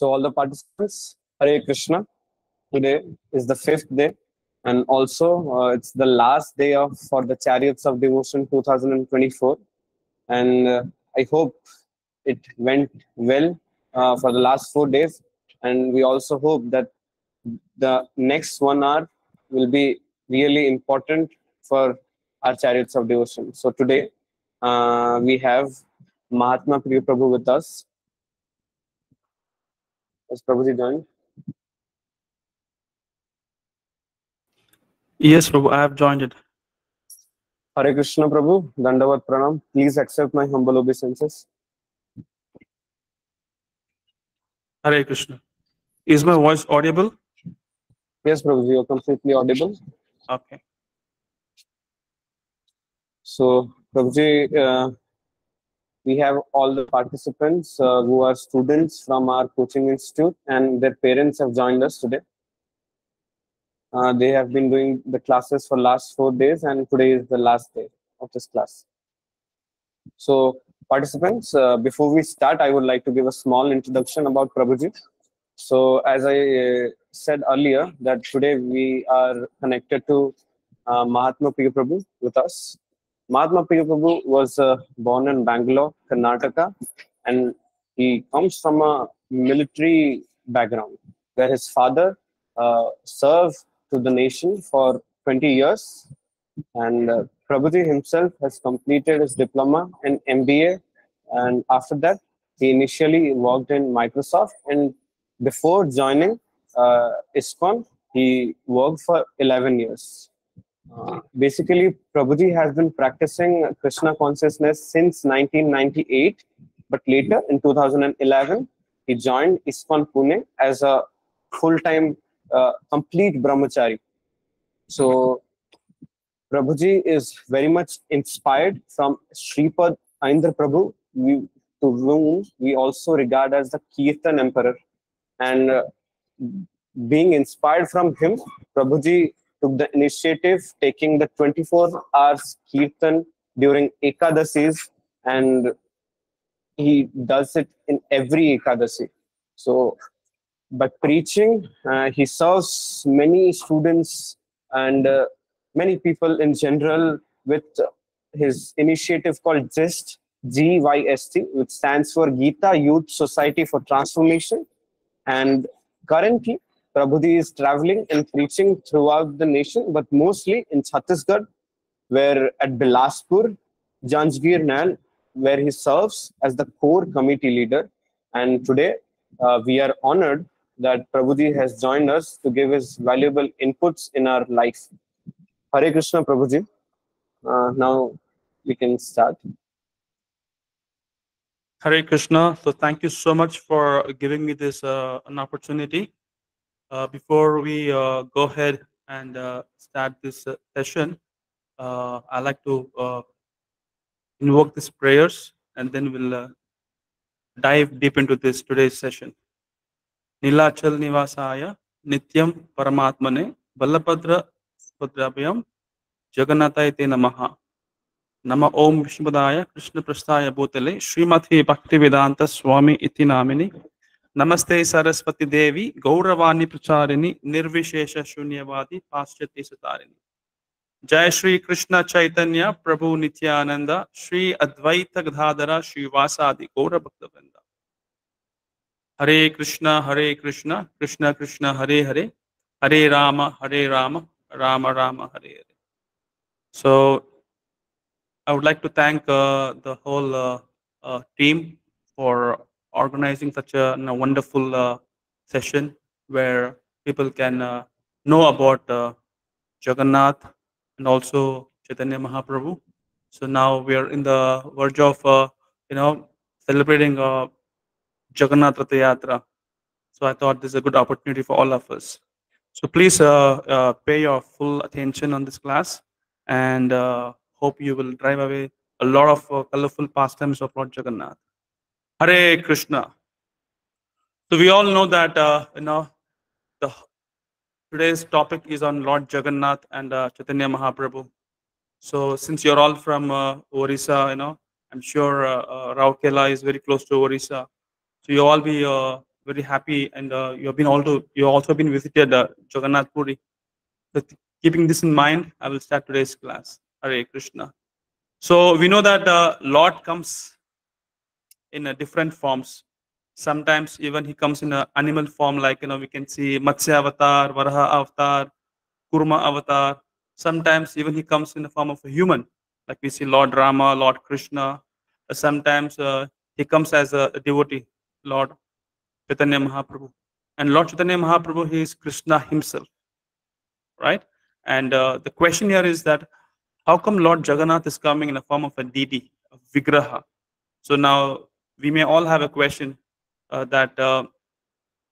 So all the participants, Hare Krishna. Today is the fifth day, and also uh, it's the last day of for the Chariots of Devotion 2024. And uh, I hope it went well uh, for the last four days. And we also hope that the next one hour will be really important for our Chariots of Devotion. So today uh, we have Mahatma Priya Prabhu with us. Has Prabhuji joined? Yes, Prabhu, I have joined it. Hare Krishna Prabhu, Dandavat Pranam. Please accept my humble obeisances. Hare Krishna. Is my voice audible? Yes, Prabhuji, you're completely audible. Okay. So, Prabhuji, uh, we have all the participants uh, who are students from our coaching institute and their parents have joined us today. Uh, they have been doing the classes for last four days and today is the last day of this class. So, participants, uh, before we start, I would like to give a small introduction about Prabhuji. So, as I uh, said earlier, that today we are connected to uh, Mahatma Priya Prabhu with us. Mahatma Prabhu was uh, born in Bangalore, Karnataka, and he comes from a military background where his father uh, served to the nation for 20 years. And uh, Prabhuji himself has completed his diploma and MBA. And after that, he initially worked in Microsoft. And before joining uh, ISKCON, he worked for 11 years. Uh, basically, Prabhuji has been practicing Krishna consciousness since 1998, but later in 2011, he joined ISKCON Pune as a full-time, uh, complete brahmachari. So, Prabhuji is very much inspired from Sripad Aindra Prabhu, we, to whom we also regard as the Kirtan Emperor. And uh, being inspired from him, Prabhuji took the initiative, taking the 24 hours kirtan during Ekadasis, and he does it in every Ekadasi. So, by preaching, uh, he serves many students and uh, many people in general with his initiative called GYST, G-Y-S-T, which stands for Gita Youth Society for Transformation. And currently, Prabhuji is traveling and preaching throughout the nation, but mostly in Chhattisgarh, where at Bilaspur, Janjgir Nail, where he serves as the core committee leader. And today, uh, we are honored that Prabhuji has joined us to give his valuable inputs in our life. Hare Krishna, Prabhuji. Uh, now we can start. Hare Krishna. So thank you so much for giving me this uh, an opportunity. Uh, before we uh, go ahead and uh, start this uh, session, uh, I'd like to uh, invoke these prayers and then we'll dive deep into this today's session. Nilachal Nivasaya Nityam Paramatmane Ballabhadra Bhadrabhyam Jagannathaye Namaha Nama Om Vishnupadaya Krishna Prasthaya Bhutale Srimati Bhaktivedanta Swami Iti Namini Namaste Saraswati Devi Gauravani Pracharini Nirvishesha Shunyavadi Paschati Satarini Jai Shri Krishna Chaitanya Prabhu Nityananda Shri Advaita Gadadhara Shri Vasadi Gaura Bhaktavinda Hare Krishna Hare Krishna Krishna Krishna Hare Hare Hare Rama Hare Rama Rama Rama Hare Hare So I would like to thank uh, the whole uh, uh, team for organizing such a, you know, wonderful uh, session where people can uh, know about uh, Jagannath and also Chaitanya Mahaprabhu. So now we are in the verge of, uh, you know, celebrating uh, Jagannath Ratha Yatra. So I thought this is a good opportunity for all of us. So please uh, uh, pay your full attention on this class and hope you will drive away a lot of colorful pastimes of Lord Jagannath. Hare Krishna. So we all know that uh, you know the today's topic is on Lord Jagannath and uh, Chaitanya Mahaprabhu. So since you're all from uh, Orissa, you know I'm sure uh, uh, Rourkela is very close to Orissa. So you all be uh, very happy, and uh, you have been also you also been visited uh, Jagannath Puri. But keeping this in mind, I will start today's class. Hare Krishna. So we know that Lord comes in different forms. Sometimes even he comes in an animal form, like you know we can see Matsya Avatar, Varaha Avatar, Kurma Avatar. Sometimes even he comes in the form of a human, like we see Lord Rama, Lord Krishna. Sometimes uh, he comes as a, a devotee, Lord Chaitanya Mahaprabhu. And Lord Chaitanya Mahaprabhu, he is Krishna himself, right? And uh, the question here is that how come Lord Jagannath is coming in the form of a deity, a Vigraha? So now we may all have a question uh, that, uh,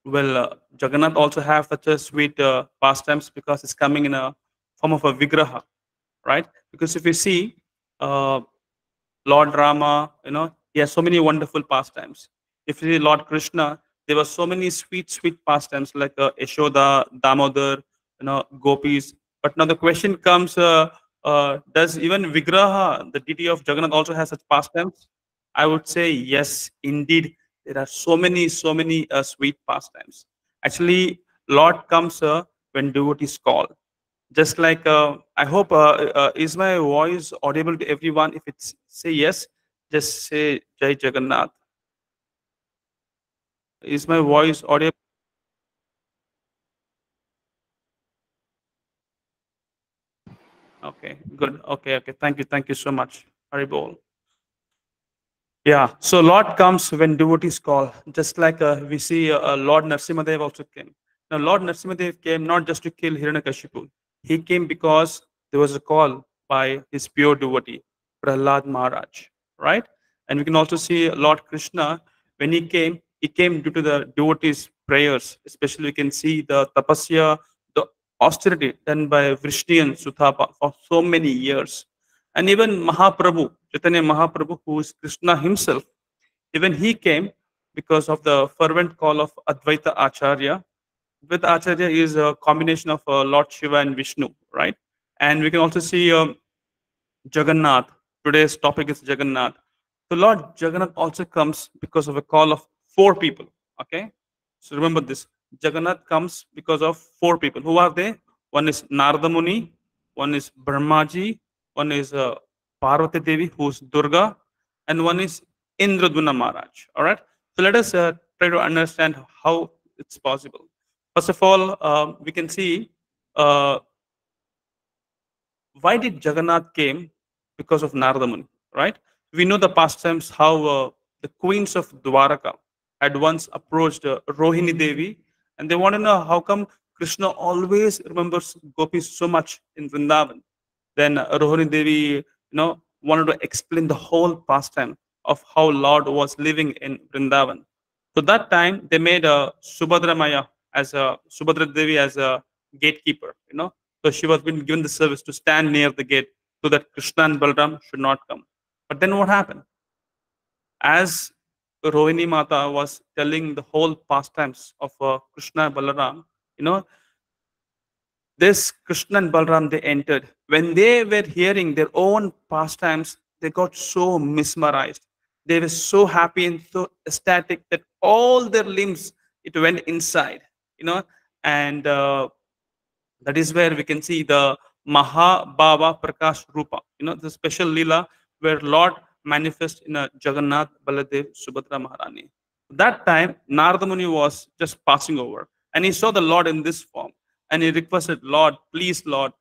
well, uh, Jagannath also have such a sweet uh, pastimes because it's coming in a form of a Vigraha, right? Because if you see uh, Lord Rama, you know, he has so many wonderful pastimes. If you see Lord Krishna, there were so many sweet, sweet pastimes like uh, Yashoda, Damodar, you know, gopis. But now the question comes, uh, uh, does even Vigraha, the deity of Jagannath, also has such pastimes? I would say yes, indeed. There are so many, so many uh, sweet pastimes. Actually, Lord comes uh, when devotees call. Just like uh, I hope, uh, uh, is my voice audible to everyone? If it's say yes, just say Jai Jagannath. Is my voice audible? Okay, good. Okay, okay. Thank you. Thank you so much. Haribol. Yeah, so Lord comes when devotees call, just like uh, we see uh, Lord Narsimadev also came. Now, Lord Narsimadev came not just to kill Hiranyakashipu. He came because there was a call by his pure devotee, Prahlad Maharaj, right? And we can also see Lord Krishna, when he came, he came due to the devotees' prayers. Especially, we can see the tapasya, the austerity done by Vrishni and Suthapa for so many years. And even Mahaprabhu, Chaitanya Mahaprabhu, who is Krishna himself, even he came because of the fervent call of Advaita Acharya. Advaita Acharya is a combination of uh, Lord Shiva and Vishnu, right? And we can also see um, Jagannath. Today's topic is Jagannath. So Lord Jagannath also comes because of a call of four people. Okay, so remember this: Jagannath comes because of four people. Who are they? One is Narada Muni, one is Brahmaji, one is uh, Parvati Devi, who's Durga, and one is Indradyumna Maharaj. All right. So let us uh, try to understand how it's possible. First of all, uh, we can see uh, why did Jagannath came because of Narada Muni, right? We know the past times how uh, the queens of Dwaraka had once approached uh, Rohini Devi, and they want to know how come Krishna always remembers gopis so much in Vrindavan. Then Rohini Devi, you know, wanted to explain the whole pastime of how Lord was living in Vrindavan. So that time they made a Subhadra Maya as a Subhadra Devi as a gatekeeper, you know. So she was been given the service to stand near the gate so that Krishna and Balram should not come. But then what happened? As Rohini Mata was telling the whole pastimes of uh, Krishna and Balaram, you know, this Krishna and Balram they entered. When they were hearing their own pastimes, they got so mesmerized. They were so happy and so ecstatic that all their limbs it went inside, you know, and uh, that is where we can see the Mahabhava Prakash Rupa, you know, the special lila where Lord manifest in a Jagannath Baladev Subhadra Maharani. That time, Narada Muni was just passing over and he saw the Lord in this form and he requested, Lord, please, Lord,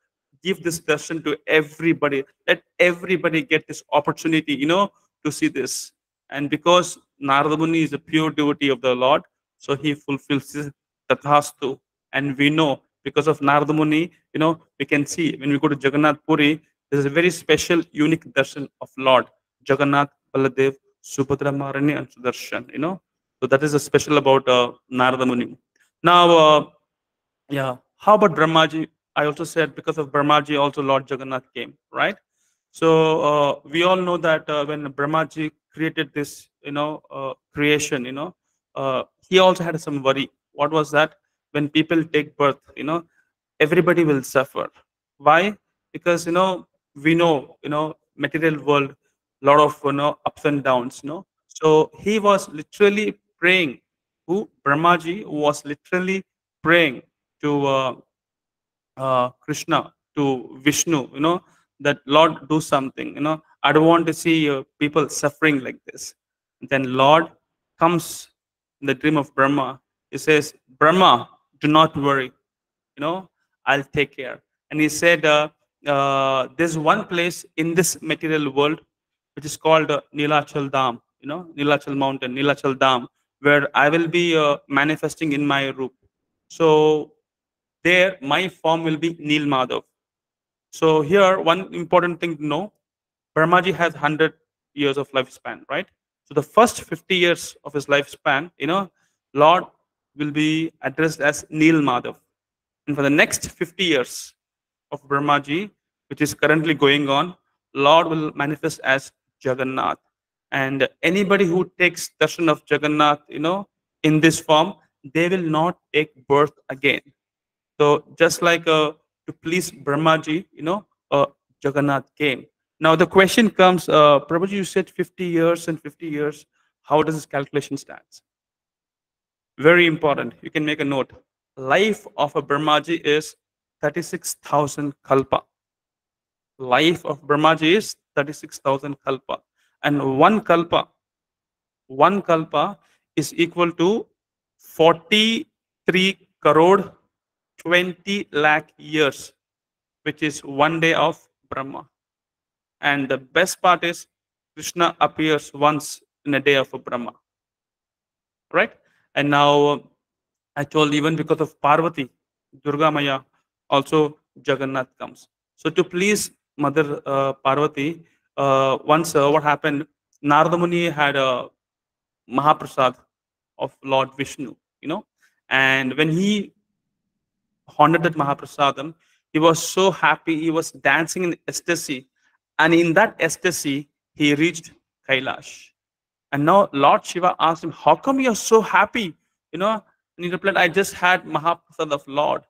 give this darshan to everybody. Let everybody get this opportunity, you know, to see this. And because Narada Muni is a pure devotee of the Lord, so he fulfills his tathastu. And we know because of Narada Muni, you know, we can see when we go to Jagannath Puri, there's a very special, unique darshan of Lord Jagannath, Baladev, Subhadra Maharani, and Sudarshan, you know. So that is a special about uh, Narada Muni. Now, uh, yeah, how about Brahmaji? I also said because of Brahmaji, also Lord Jagannath came, right? So uh, we all know that uh, when Brahmaji created this, you know, uh, creation, you know, uh, he also had some worry. What was that? When people take birth, you know, everybody will suffer. Why? Because you know we know, you know, material world, lot of you know ups and downs, you know. So he was literally praying who Brahmaji was literally praying to uh, uh, Krishna, to Vishnu, you know, that Lord do something, you know, I don't want to see uh, people suffering like this. Then Lord comes in the dream of Brahma. He says, Brahma, do not worry, you know, I'll take care. And he said, uh, uh, there's one place in this material world which is called uh, Nilachal Dham, you know, Nilachal Mountain, Nilachal Dham, where I will be uh, manifesting in my roop. So there, my form will be Nil Madhav. So here, one important thing to know, Brahmaji has 100 years of lifespan, right? So the first 50 years of his lifespan, you know, Lord will be addressed as Nil Madhav. And for the next 50 years of Brahmaji, which is currently going on, Lord will manifest as Jagannath. And anybody who takes darshan of Jagannath, you know, in this form, they will not take birth again. So just like uh, to please Brahmaji, you know, uh, Jagannath came. Now the question comes, uh, Prabhuji, you said 50 years and 50 years. How does this calculation stand? Very important. You can make a note. Life of a Brahmaji is 36,000 kalpa. Life of Brahmaji is 36,000 kalpa. And one kalpa, one kalpa is equal to 43 crore 20 lakh years, which is one day of Brahma. And the best part is Krishna appears once in a day of a Brahma. Right? And now I told even because of Parvati, Durga Maya, also Jagannath comes. So to please Mother uh, Parvati, uh, once uh, what happened, Narada Muni had a Mahaprasad of Lord Vishnu, you know, and when he honored that Mahaprasadam, he was so happy, he was dancing in ecstasy, and in that ecstasy, he reached Kailash. And now Lord Shiva asked him, How come you're so happy? You know, and he replied, I just had Mahaprasad of Lord.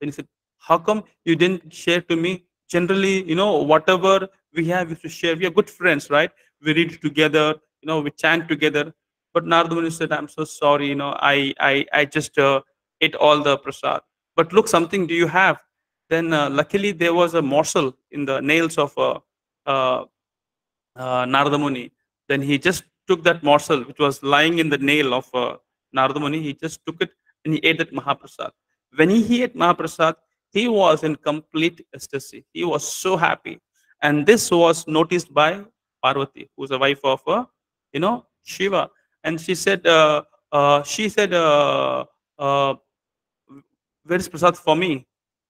Then he said, How come you didn't share to me? Generally, you know, whatever we have is to share. We are good friends, right? We read together, you know, we chant together. But Narada Muni said, I'm so sorry, you know, I I I just uh, ate all the prasad. But look, something do you have? Then uh, luckily there was a morsel in the nails of uh, uh, uh, Narada Muni. Then he just took that morsel which was lying in the nail of uh, Narada Muni. He just took it and he ate that Mahaprasad. When he ate Mahaprasad, he was in complete ecstasy. He was so happy. And this was noticed by Parvati, who's a wife of, uh, you know, Shiva. And she said, uh, uh, she said, where is prasad for me?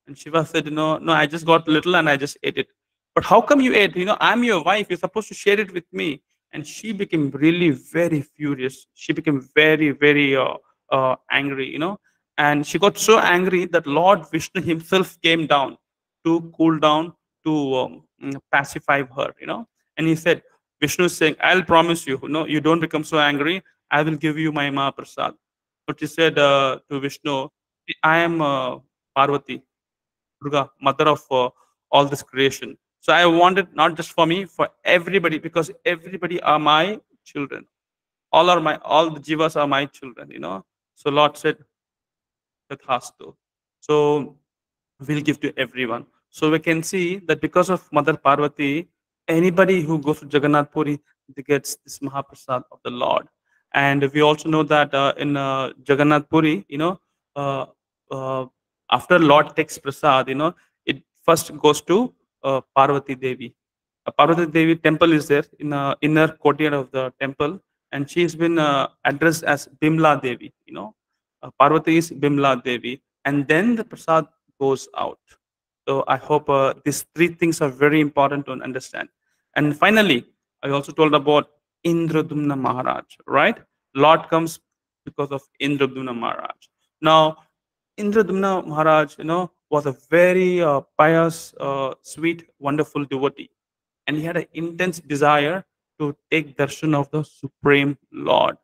And Shiva said, no, no, I just got little and I just ate it. But how come you ate? You know, I'm your wife. You're supposed to share it with me. And she became really very furious. She became very, very uh, uh, angry, you know. And she got so angry that Lord Vishnu himself came down to cool down, to um, pacify her, you know. And he said, Vishnu is saying, I'll promise you, you know, you don't become so angry. I will give you my Mahaprasad. But he said uh, to Vishnu, I am uh, Parvati, Durga, mother of uh, all this creation. So I want it not just for me, for everybody, because everybody are my children. All are my, all the jivas are my children, you know. So Lord said, Tathastu. So we'll give to everyone. So we can see that because of Mother Parvati, anybody who goes to Jagannath Puri, gets this Mahaprasad of the Lord. And we also know that uh, in uh, Jagannath Puri, you know, uh, uh, after Lord takes prasad, you know, it first goes to uh, Parvati Devi. Parvati Devi temple is there in the inner courtyard of the temple, and she has been addressed as Bimla Devi. You know, Parvati is Bimla Devi, and then the prasad goes out. So I hope uh, these three things are very important to understand. And finally, I also told about Indradyumna Maharaj, right? Lord comes because of Indradyumna Maharaj. Now, Indradyumna Maharaj, you know, was a very uh, pious, uh, sweet, wonderful devotee. And he had an intense desire to take darshan of the Supreme Lord.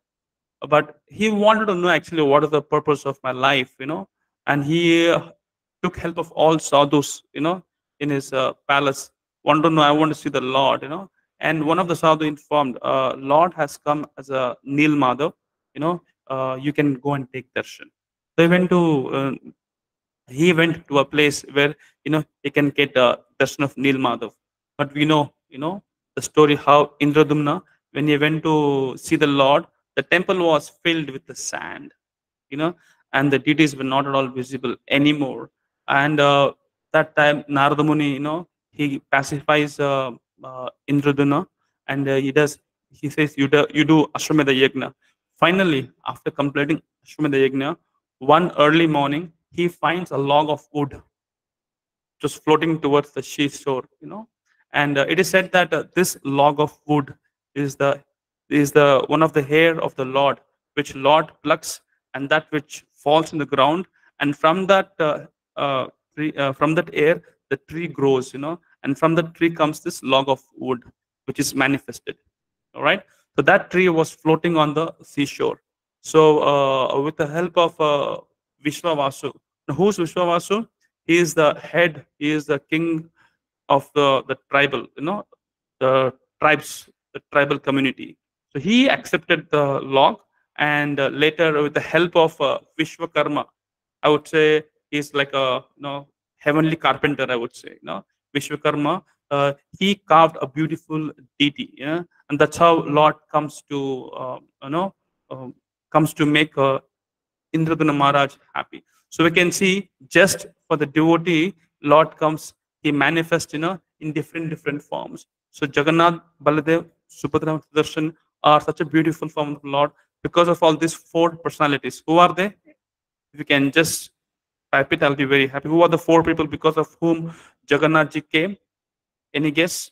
But he wanted to know actually what is the purpose of my life, you know. And he uh, took help of all sadhus, you know, in his uh, palace. Wanted to know, I want to see the Lord, you know. And one of the sadhu informed, uh, Lord has come as a Nil Madhav, you know, uh, you can go and take darshan. He went to uh, he went to a place where you know he can get a darshan of Nil Madhav. But we know, you know, the story how Indradyumna, when he went to see the Lord, the temple was filled with the sand, you know, and the deities were not at all visible anymore. And uh, that time, Narada Muni, you know, he pacifies uh, uh, Indradyumna and uh, he does, he says, you do, you do Ashwamedha Yagna. Finally, after completing Ashwamedha Yagna, one early morning, he finds a log of wood just floating towards the seashore, you know. And uh, it is said that uh, this log of wood is the is the one of the hair of the Lord, which Lord plucks, and that which falls in the ground, and from that uh, uh, tree, uh, from that air, the tree grows, you know, and from the tree comes this log of wood, which is manifested. All right. So that tree was floating on the seashore. So uh, with the help of uh, Vishwavasu, now, who's Vishwavasu? He is the head. He is the king of the the tribal, you know, the tribes, the tribal community. So he accepted the log, and uh, later with the help of uh, Vishwakarma, I would say he's like a you know heavenly carpenter. I would say, you know, Vishwakarma. Uh, he carved a beautiful deity, yeah, and that's how Lord comes to uh, you know um, comes to make uh, Indradyumna Maharaj happy. So we can see just for the devotee, Lord comes, he manifests, you know, in different different forms. So Jagannath, Baladev, Subhadra, Darshan are such a beautiful form of Lord because of all these four personalities. Who are they? If you can just type it, I'll be very happy. Who are the four people because of whom Jagannath ji came? Any guess?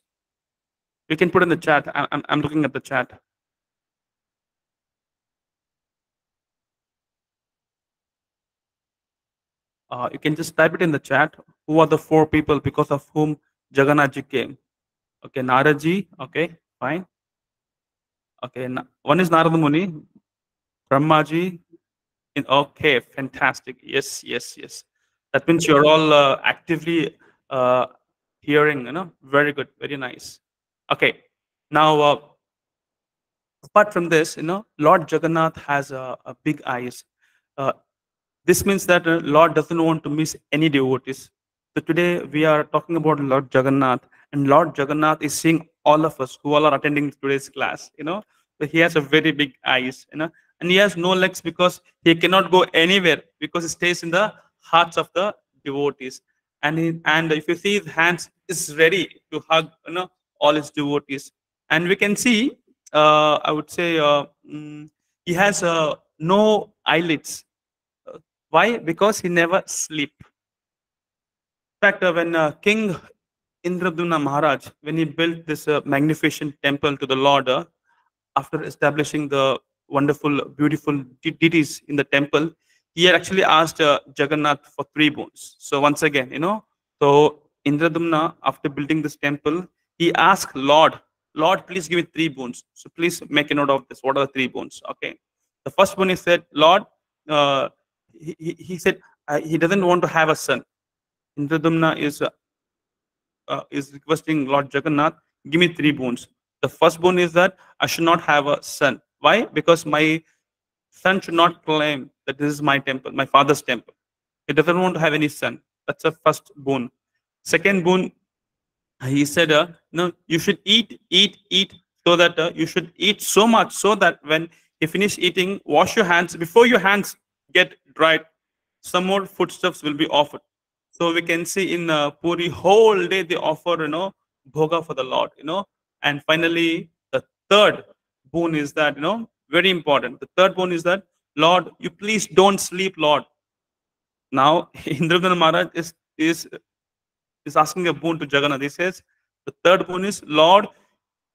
You can put in the chat. I'm, I'm looking at the chat. Uh, you can just type it in the chat. Who are the four people because of whom Jagannath ji came? Okay, Naraji. Okay, fine. Okay, one is Narada Muni, Brahma ji. In, okay, fantastic. Yes, yes, yes. That means you're all uh, actively uh, hearing. You know, very good, very nice. Okay, now uh, apart from this, you know, Lord Jagannath has a, a big eyes. Uh, this means that uh, Lord doesn't want to miss any devotees. So today we are talking about Lord Jagannath, and Lord Jagannath is seeing all of us who all are attending today's class. You know, so he has a very big eyes. You know, and he has no legs because he cannot go anywhere because he stays in the hearts of the devotees. And he, and if you see his hands is ready to hug, you know, all his devotees. And we can see, uh, I would say, uh, mm, he has uh, no eyelids why? Because he never sleep. In fact, uh, when uh, King Indradyumna Maharaj, when he built this uh, magnificent temple to the Lord, uh, after establishing the wonderful, beautiful de- deities in the temple, he had actually asked uh, Jagannath for three boons. So once again, you know, so Indradyumna, after building this temple, he asked Lord, Lord, please give me three boons. So please make a note of this. What are the three boons? Okay. The first one he said, Lord, uh, he, he said uh, he doesn't want to have a son. Indradyumna is uh, uh, is requesting Lord Jagannath, give me three boons. The first boon is that I should not have a son. Why? Because my son should not claim that this is my temple, my father's temple. He doesn't want to have any son. That's the first boon. Second boon, he said, uh, no, you should eat, eat, eat, so that uh, you should eat so much so that when you finish eating, wash your hands. Before your hands get dried, some more foodstuffs will be offered. So we can see in uh, Puri, whole day they offer, you know, bhoga for the Lord, you know. And finally, the third boon is that, you know, very important. The third boon is that, Lord, you please don't sleep, Lord. Now, Indradyumna Maharaj is, is, is asking a boon to Jagannath. He says, the third boon is, Lord,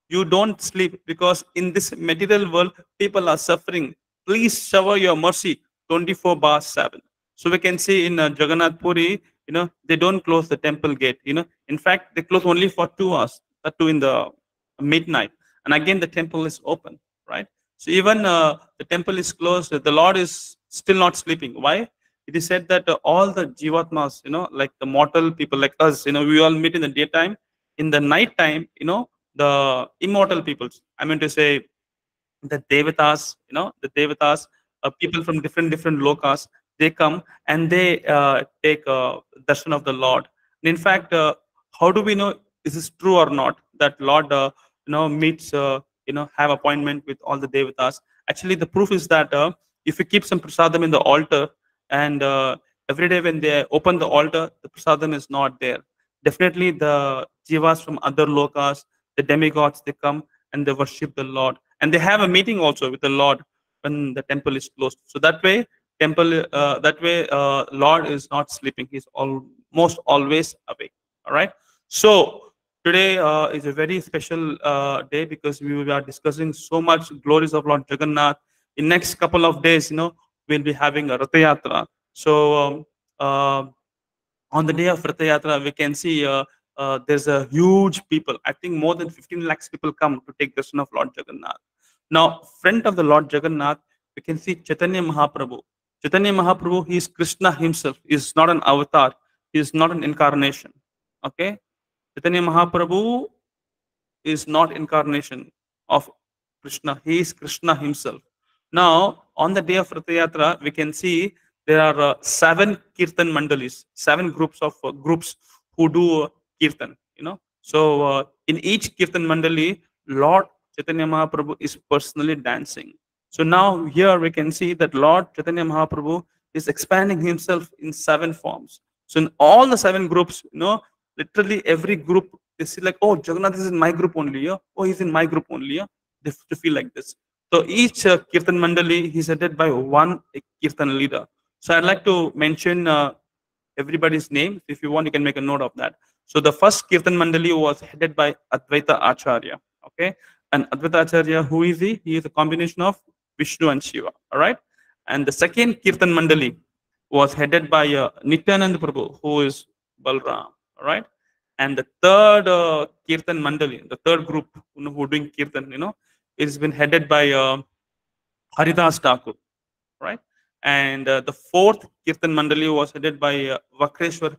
you don't sleep because in this material world, people are suffering. Please shower your mercy 24 bar 7. So we can see in uh, Jagannath Puri, you know, they don't close the temple gate. You know, in fact, they close only for two hours, that too in the midnight. And again, the temple is open, right? So even uh, the temple is closed, the Lord is still not sleeping. Why? It is said that uh, all the jivatmas, you know, like the mortal people like us, you know, we all meet in the daytime. In the night time, you know, the immortal peoples, I mean to say, the devatas, you know, the devatas, uh, people from different different lokas they come and they uh, take uh, darshan of the Lord. And in fact, uh, how do we know is this true or not that Lord uh, you know meets uh, you know have appointment with all the devatas? Actually, the proof is that if you keep some prasadam in the altar and every day when they open the altar, the prasadam is not there. Definitely, the jivas from other lokas, the demigods, they come and they worship the Lord, and they have a meeting also with the Lord when the temple is closed. So that way, temple uh, that way, uh, Lord is not sleeping; he's almost always awake. All right. So today uh, is a very special uh, day because we are discussing so much glories of Lord Jagannath. In next couple of days, you know, we'll be having a Ratha Yatra. So um, uh, on the day of Ratha Yatra, we can see uh, uh, there's a huge people. I think more than 15 lakhs people come to take darshan of Lord Jagannath. Now, front of the Lord Jagannath, we can see Chaitanya Mahaprabhu. Chaitanya Mahaprabhu, he is Krishna himself. He is not an avatar. He is not an incarnation. Okay, Chaitanya Mahaprabhu is not incarnation of Krishna. He is Krishna himself. Now, on the day of Ratha Yatra, we can see there are uh, seven kirtan mandalis, seven groups of uh, groups who do uh, kirtan. You know, so uh, in each kirtan mandali, Lord Chaitanya Mahaprabhu is personally dancing. So now here we can see that Lord Chaitanya Mahaprabhu is expanding himself in seven forms. So in all the seven groups, you know, literally every group they see like, oh, Jagannath is in my group only. Yeah? Oh, he's in my group only. Yeah? They feel like this. So each uh, kirtan mandali is headed by one kirtan leader. So I'd like to mention uh, everybody's name. If you want, you can make a note of that. So the first kirtan mandali was headed by Advaita Acharya. Okay, and Advaita Acharya, who is he? He is a combination of Vishnu and Shiva. All right. And the second kirtan mandali was headed by uh, Nityananda Prabhu, who is Balram. All right. And the third uh, kirtan mandali, the third group you know, who are doing kirtan, you know, it's been headed by uh, Haridas Thakur. Right. And uh, the fourth kirtan mandali was headed by uh, Vakreshwar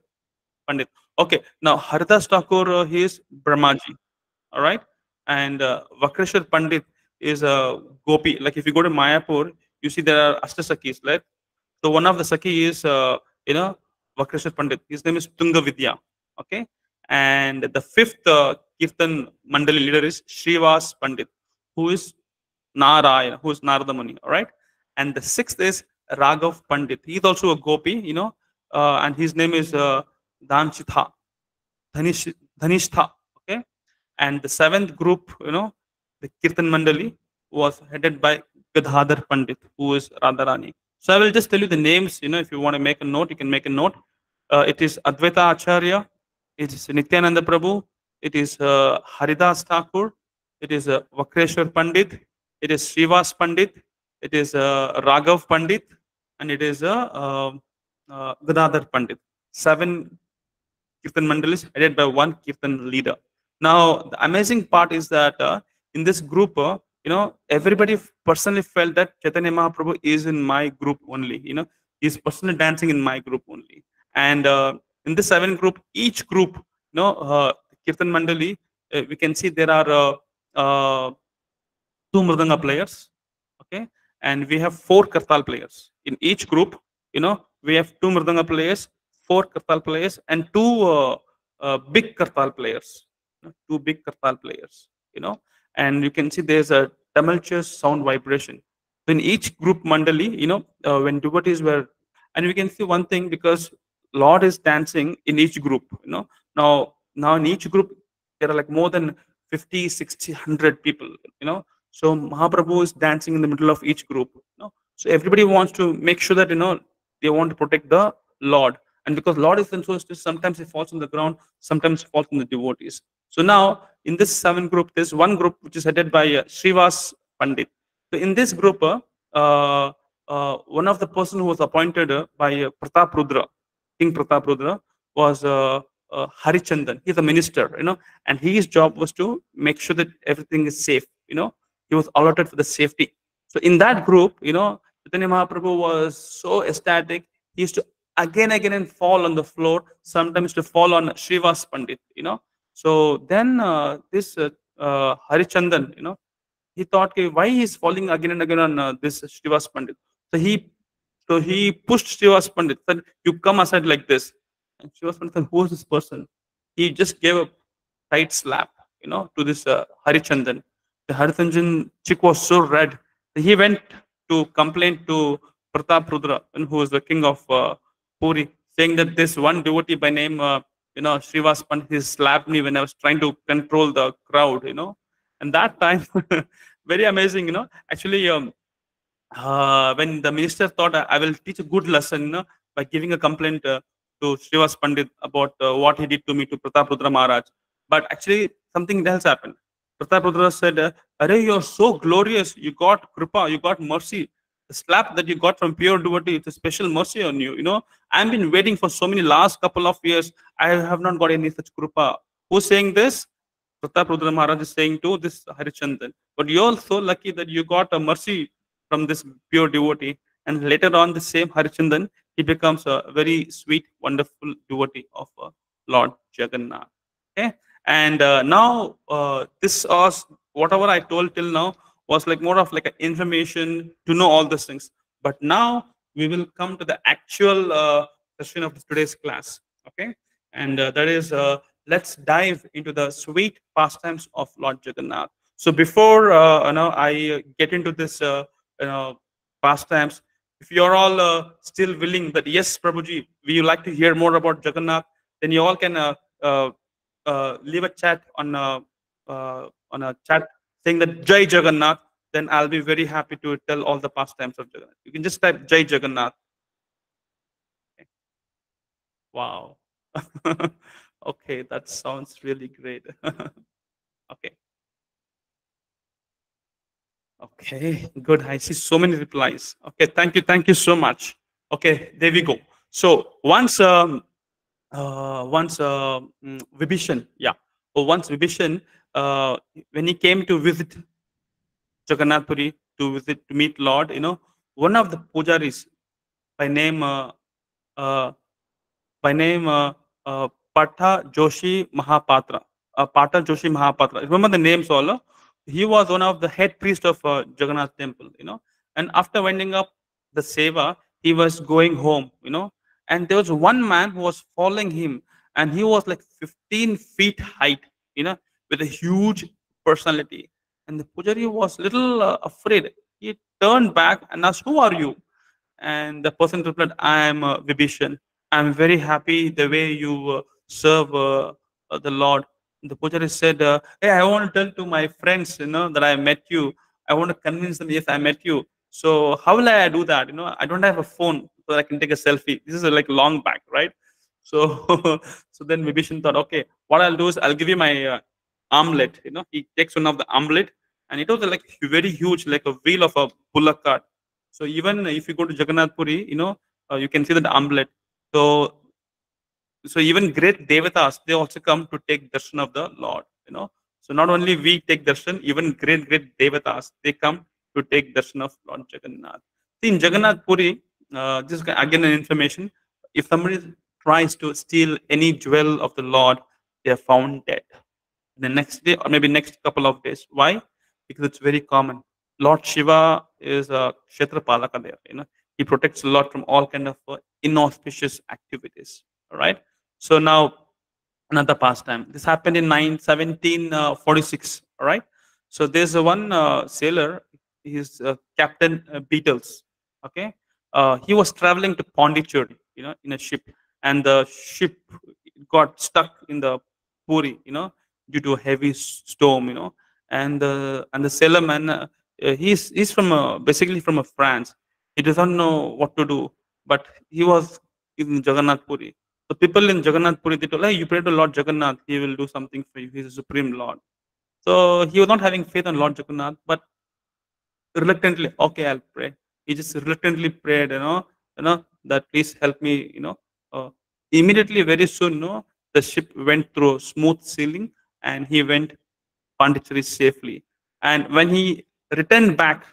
Pandit. Okay. Now Haridas Thakur, uh, he is Brahmaji. All right. And uh, Vakreshwar Pandit is a gopi. Like if you go to Mayapur, you see there are Ashtasakhis, right? So one of the Sakhi is, uh, you know, Vakreshwar Pandit. His name is Tunga Vidya. Okay. And the fifth uh, Kirtan Mandali leader is Srivas Pandit, who is Narayana, who is Narada Muni. All right. And the sixth is Raghav Pandit. He is also a gopi, you know, uh, and his name is uh, Dhanchitha, Dhanish, Dhanishtha. And the seventh group, you know, the Kirtan Mandali was headed by Gadadhar Pandit, who is Radharani. So I will just tell you the names, you know, if you want to make a note, you can make a note. Uh, it is Advaita Acharya, it is Nityananda Prabhu, it is uh, Haridas Thakur, it is uh, Vakreshwar Pandit, it is Srivas Pandit, it is uh, Raghav Pandit, and it is uh, uh, uh, Pandit. Seven Kirtan Mandalis headed by one Kirtan leader. Now, the amazing part is that uh, in this group, uh, you know, everybody personally felt that Chaitanya Mahaprabhu is in my group only. You know, he's personally dancing in my group only. And uh, in the seven group, each group, you know, uh, Kirtan Mandali, uh, we can see there are uh, two Mridanga players, okay, and we have four Kartal players. In each group, you know, we have two Mridanga players, four Kartal players, and two big Kartal players, two big Kartal players, you know, and you can see there's a tumultuous sound vibration. In each group mandali, you know, uh, when devotees were, and we can see one thing because Lord is dancing in each group, you know. Now, now in each group, there are like more than 50, 60, 100 people, you know. So Mahaprabhu is dancing in the middle of each group, you know. So everybody wants to make sure that, you know, they want to protect the Lord. And because Lord is in so sometimes he falls on the ground, sometimes falls on the devotees. So now in this seven group, there's one group which is headed by uh, Srivas Pandit. So in this group, uh, uh, uh, one of the person who was appointed uh, by uh, Pratap Rudra, King Pratap Rudra, was uh, uh, Harichandan. He's a minister, you know, and his job was to make sure that everything is safe. You know, he was allotted for the safety. So in that group, you know, Chaitanya Mahaprabhu was so ecstatic. He used to again, again, and fall on the floor. Sometimes to fall on Srivas Pandit. You know, so then uh, this uh, uh, Harichandan, you know, he thought, okay, why he's falling again and again on uh, this Srivas Pandit. So he so he pushed Srivas Pandit, said, You come aside like this. And Srivas Pandit said, Who is this person? He just gave a tight slap, you know, to this uh, Harichandan. The Harichandan chick was so red. He went to complain to Pratap Rudra, who was the king of uh, Puri, saying that this one devotee by name, uh, you know, Srivas Pandit, he slapped me when I was trying to control the crowd, you know. And that time, very amazing, you know. Actually, um, uh, when the minister thought I will teach a good lesson you know, by giving a complaint uh, to Srivas Pandit about uh, what he did to me to Pratap Rudra Maharaj. But actually, something else happened. Pratap Rudra said, uh, Are you're so glorious. You got kripa, you got mercy. The slap that you got from pure devotee, it's a special mercy on you. You know, I've been waiting for so many last couple of years. I have not got any such kripa. Who's saying this? Pratap Rudra Maharaj is saying to this Harichandan. But you're so lucky that you got a mercy from this pure devotee. And later on, the same Harichandan, he becomes a very sweet, wonderful devotee of uh, Lord Jagannath. Okay, and uh, now uh, this was whatever I told till now was like more of like an information to know all these things. But now we will come to the actual uh, session of today's class. Okay, and uh, that is uh, let's dive into the sweet pastimes of Lord Jagannath. So before uh, you know, I get into this uh, you know, pastimes, if you're all uh, still willing that yes, Prabhuji, we would like to hear more about Jagannath, then you all can leave a chat on on a chat saying that Jai Jagannath. Then I'll be very happy to tell all the pastimes of Jagannath. You can just type Jai Jagannath. Okay. Wow. okay, that sounds really great. okay. Okay, good. I see so many replies. Okay, thank you, thank you so much. Okay, there we go. So once, um, uh, once uh, mm, Vibhishan, yeah, once Vibhishan, uh, when he came to visit Jagannath Puri to visit to meet Lord, you know, one of the pujaris by name uh, uh, by name uh, uh, Patha Joshi Mahapatra. Uh, Patha Joshi Mahapatra. Remember the names all? He was one of the head priest of uh, Jagannath temple, you know. And after winding up the seva, he was going home, you know. And there was one man who was following him, and he was like 15 feet height, you know, with a huge personality. And the pujari was a little uh, afraid. He turned back and asked, "Who are you?" And the person replied, "I am uh, Vibhishan. I'm very happy the way you uh, serve uh, uh, the Lord." the pujari said, uh, "Hey, I want to tell to my friends, you know, that I met you. I want to convince them, yes, I met you. So how will I do that? You know, I don't have a phone so I can take a selfie. This is like long back, right? So, so then Vibhishan thought, okay, what I'll do is I'll give you my armlet. You know, he takes one of the armlet, and it was like very huge, like a wheel of a bullock cart. So even if you go to Jagannath Puri, you know, uh, you can see that armlet. So so even great devatas they also come to take darshan of the lord you know so not only we take darshan even great great devatas they come to take darshan of lord jagannath see in jagannath puri uh, is again an information if somebody tries to steal any jewel of the lord they are found dead the next day or maybe next couple of days why because it's very common lord shiva is a kshetrapalaka there you know he protects a lot from all kind of uh, inauspicious activities all right so now another pastime. This happened in 9, 1746. Uh, all right. So there's a one uh, sailor. He's uh, Captain uh, Beetles. Okay. Uh, he was traveling to Pondicherry, you know, in a ship, and the ship got stuck in the Puri, you know, due to a heavy storm, you know, and the and the sailorman, uh, he's he's from a, basically from a France. He doesn't know what to do, but he was in Jagannath Puri so people in Jagannath Puri, they told, hey, you pray to Lord Jagannath, he will do something for you. He's the supreme Lord. So he was not having faith on Lord Jagannath, but reluctantly, okay, I'll pray. He just reluctantly prayed, you know, you know, that please help me, you know. Uh, immediately, very soon, you know, the ship went through smooth sailing and he went Pondicherry safely. And when he returned back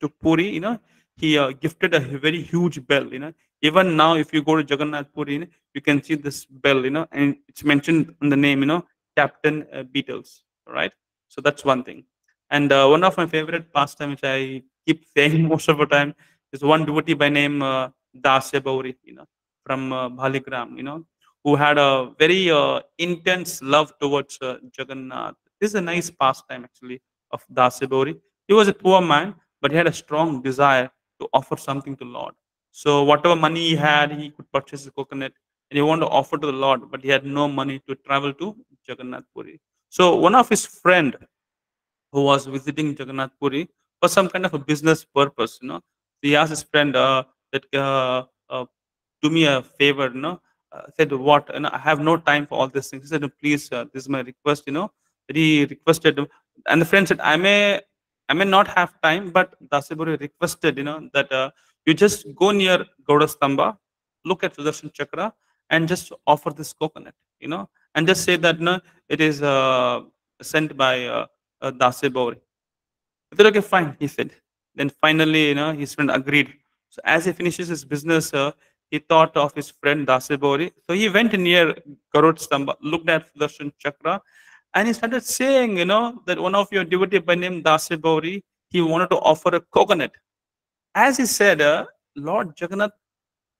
to Puri, you know, he uh, gifted a very huge bell, you know, even now if you go to jagannath puri you can see this bell you know and it's mentioned in the name you know captain uh, beetles right? So that's one thing. And uh, one of my favorite pastime which i keep saying most of the time is one devotee by name uh, Dasya Bauri, you know, from uh, Baligram, you know, who had a very uh, intense love towards uh, Jagannath. This is a nice pastime actually of Dasya Bauri. He was a poor man, but he had a strong desire to offer something to Lord. So whatever money he had, he could purchase a coconut and he wanted to offer to the Lord, but he had no money to travel to Jagannath Puri. So one of his friend who was visiting Jagannath Puri for some kind of a business purpose, you know, he asked his friend uh, that uh, uh, do me a favor, you know, uh, said what, and I have no time for all these things. He said, please, this is my request, you know. He requested, and the friend said, I may, I may not have time, but Dasya Bauri requested, you know, that uh, you just go near Gaudastamba, look at Sudarshan Chakra, and just offer this coconut, you know, and just say that no, it is uh, sent by uh, uh, Dasya Bauri. I said, okay, fine, he said. Then finally, you know, his friend agreed. So as he finishes his business, uh, he thought of his friend Dasya Bauri. So he went near Garud Stamba, looked at Sudarshan Chakra, and he started saying, you know, that one of your devotee by name Dasya Bauri, he wanted to offer a coconut. As he said, uh, Lord Jagannath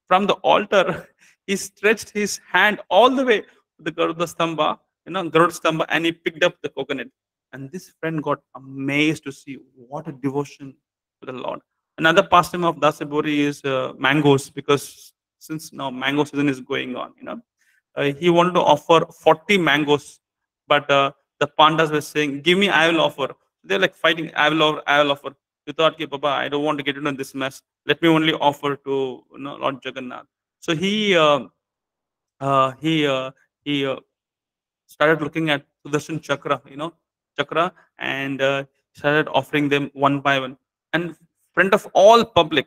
from the altar, he stretched his hand all the way to the Garuda Stamba, you know, Garuda Stamba, and he picked up the coconut. And this friend got amazed to see what a devotion to the Lord. Another pastime of Dasya Bauri is uh, mangoes, because since now mango season is going on, you know, uh, he wanted to offer 40 mangoes, but uh, the pandas were saying, "Give me, I will offer." They're like fighting, "I will offer, I will offer." You thought, "Okay, Baba, I don't want to get into this mess. Let me only offer to you know, Lord Jagannath." So he uh, uh, he uh, he uh, started looking at Sudarshan Chakra, you know, Chakra, and started offering them one by one. And front of all public,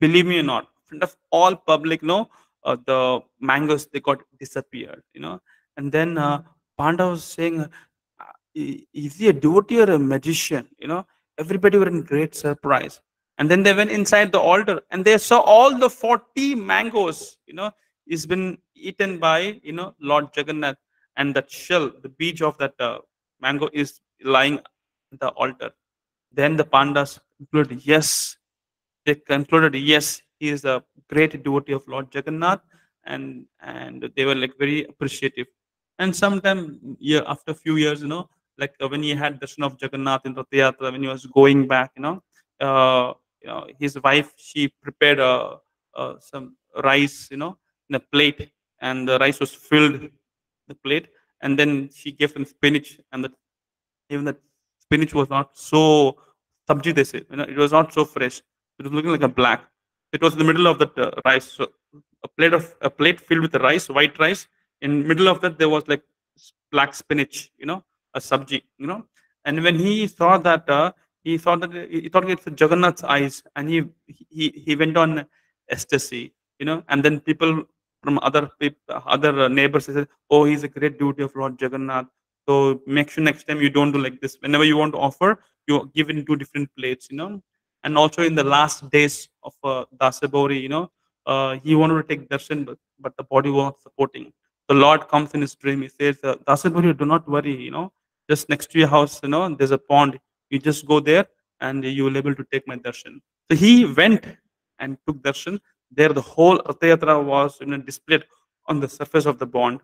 believe me or not, front of all public, no, uh, the mangoes they got disappeared, you know. And then uh, Panda was saying, uh, "Is he a devotee or a magician?" You know, everybody were in great surprise. And then they went inside the altar and they saw all the 40 mangoes, you know, is been eaten by, you know, Lord Jagannath. And that shell, the beach of that uh, mango is lying at the altar. Then the pandas concluded, yes, they concluded, yes, he is a great devotee of Lord Jagannath. And, and they were like very appreciative. And sometime, year after a few years, you know, like uh, when he had darshan of Jagannath in Rath Yatra, when he was going back, you know, uh, you know, his wife she prepared uh, uh, some rice, you know, in a plate, and the rice was filled the plate, and then she gave him spinach, and the, even the spinach was not so sabji they say, you know, it was not so fresh. It was looking like a black. It was in the middle of that uh, rice, so a plate of a plate filled with rice, white rice. In middle of that there was like black spinach, you know, a sabji, you know. And when he saw that, uh, he thought that he thought it's Jagannath's eyes, and he he he went on ecstasy, you know. And then people from other people, other neighbors said, "Oh, he's a great devotee of Lord Jagannath." So make sure next time you don't do like this. Whenever you want to offer, you give in two different plates, you know. And also in the last days of uh, Dasya Bauri, you know, uh, he wanted to take darshan, but, but the body was supporting. The Lord comes in his dream. He says, uh, Dasya Bauri, do not worry, you know, just next to your house, you know, there's a pond. You just go there and you will be able to take my darshan. So he went and took darshan. There, the whole Rath Yatra was you know, displayed on the surface of the pond.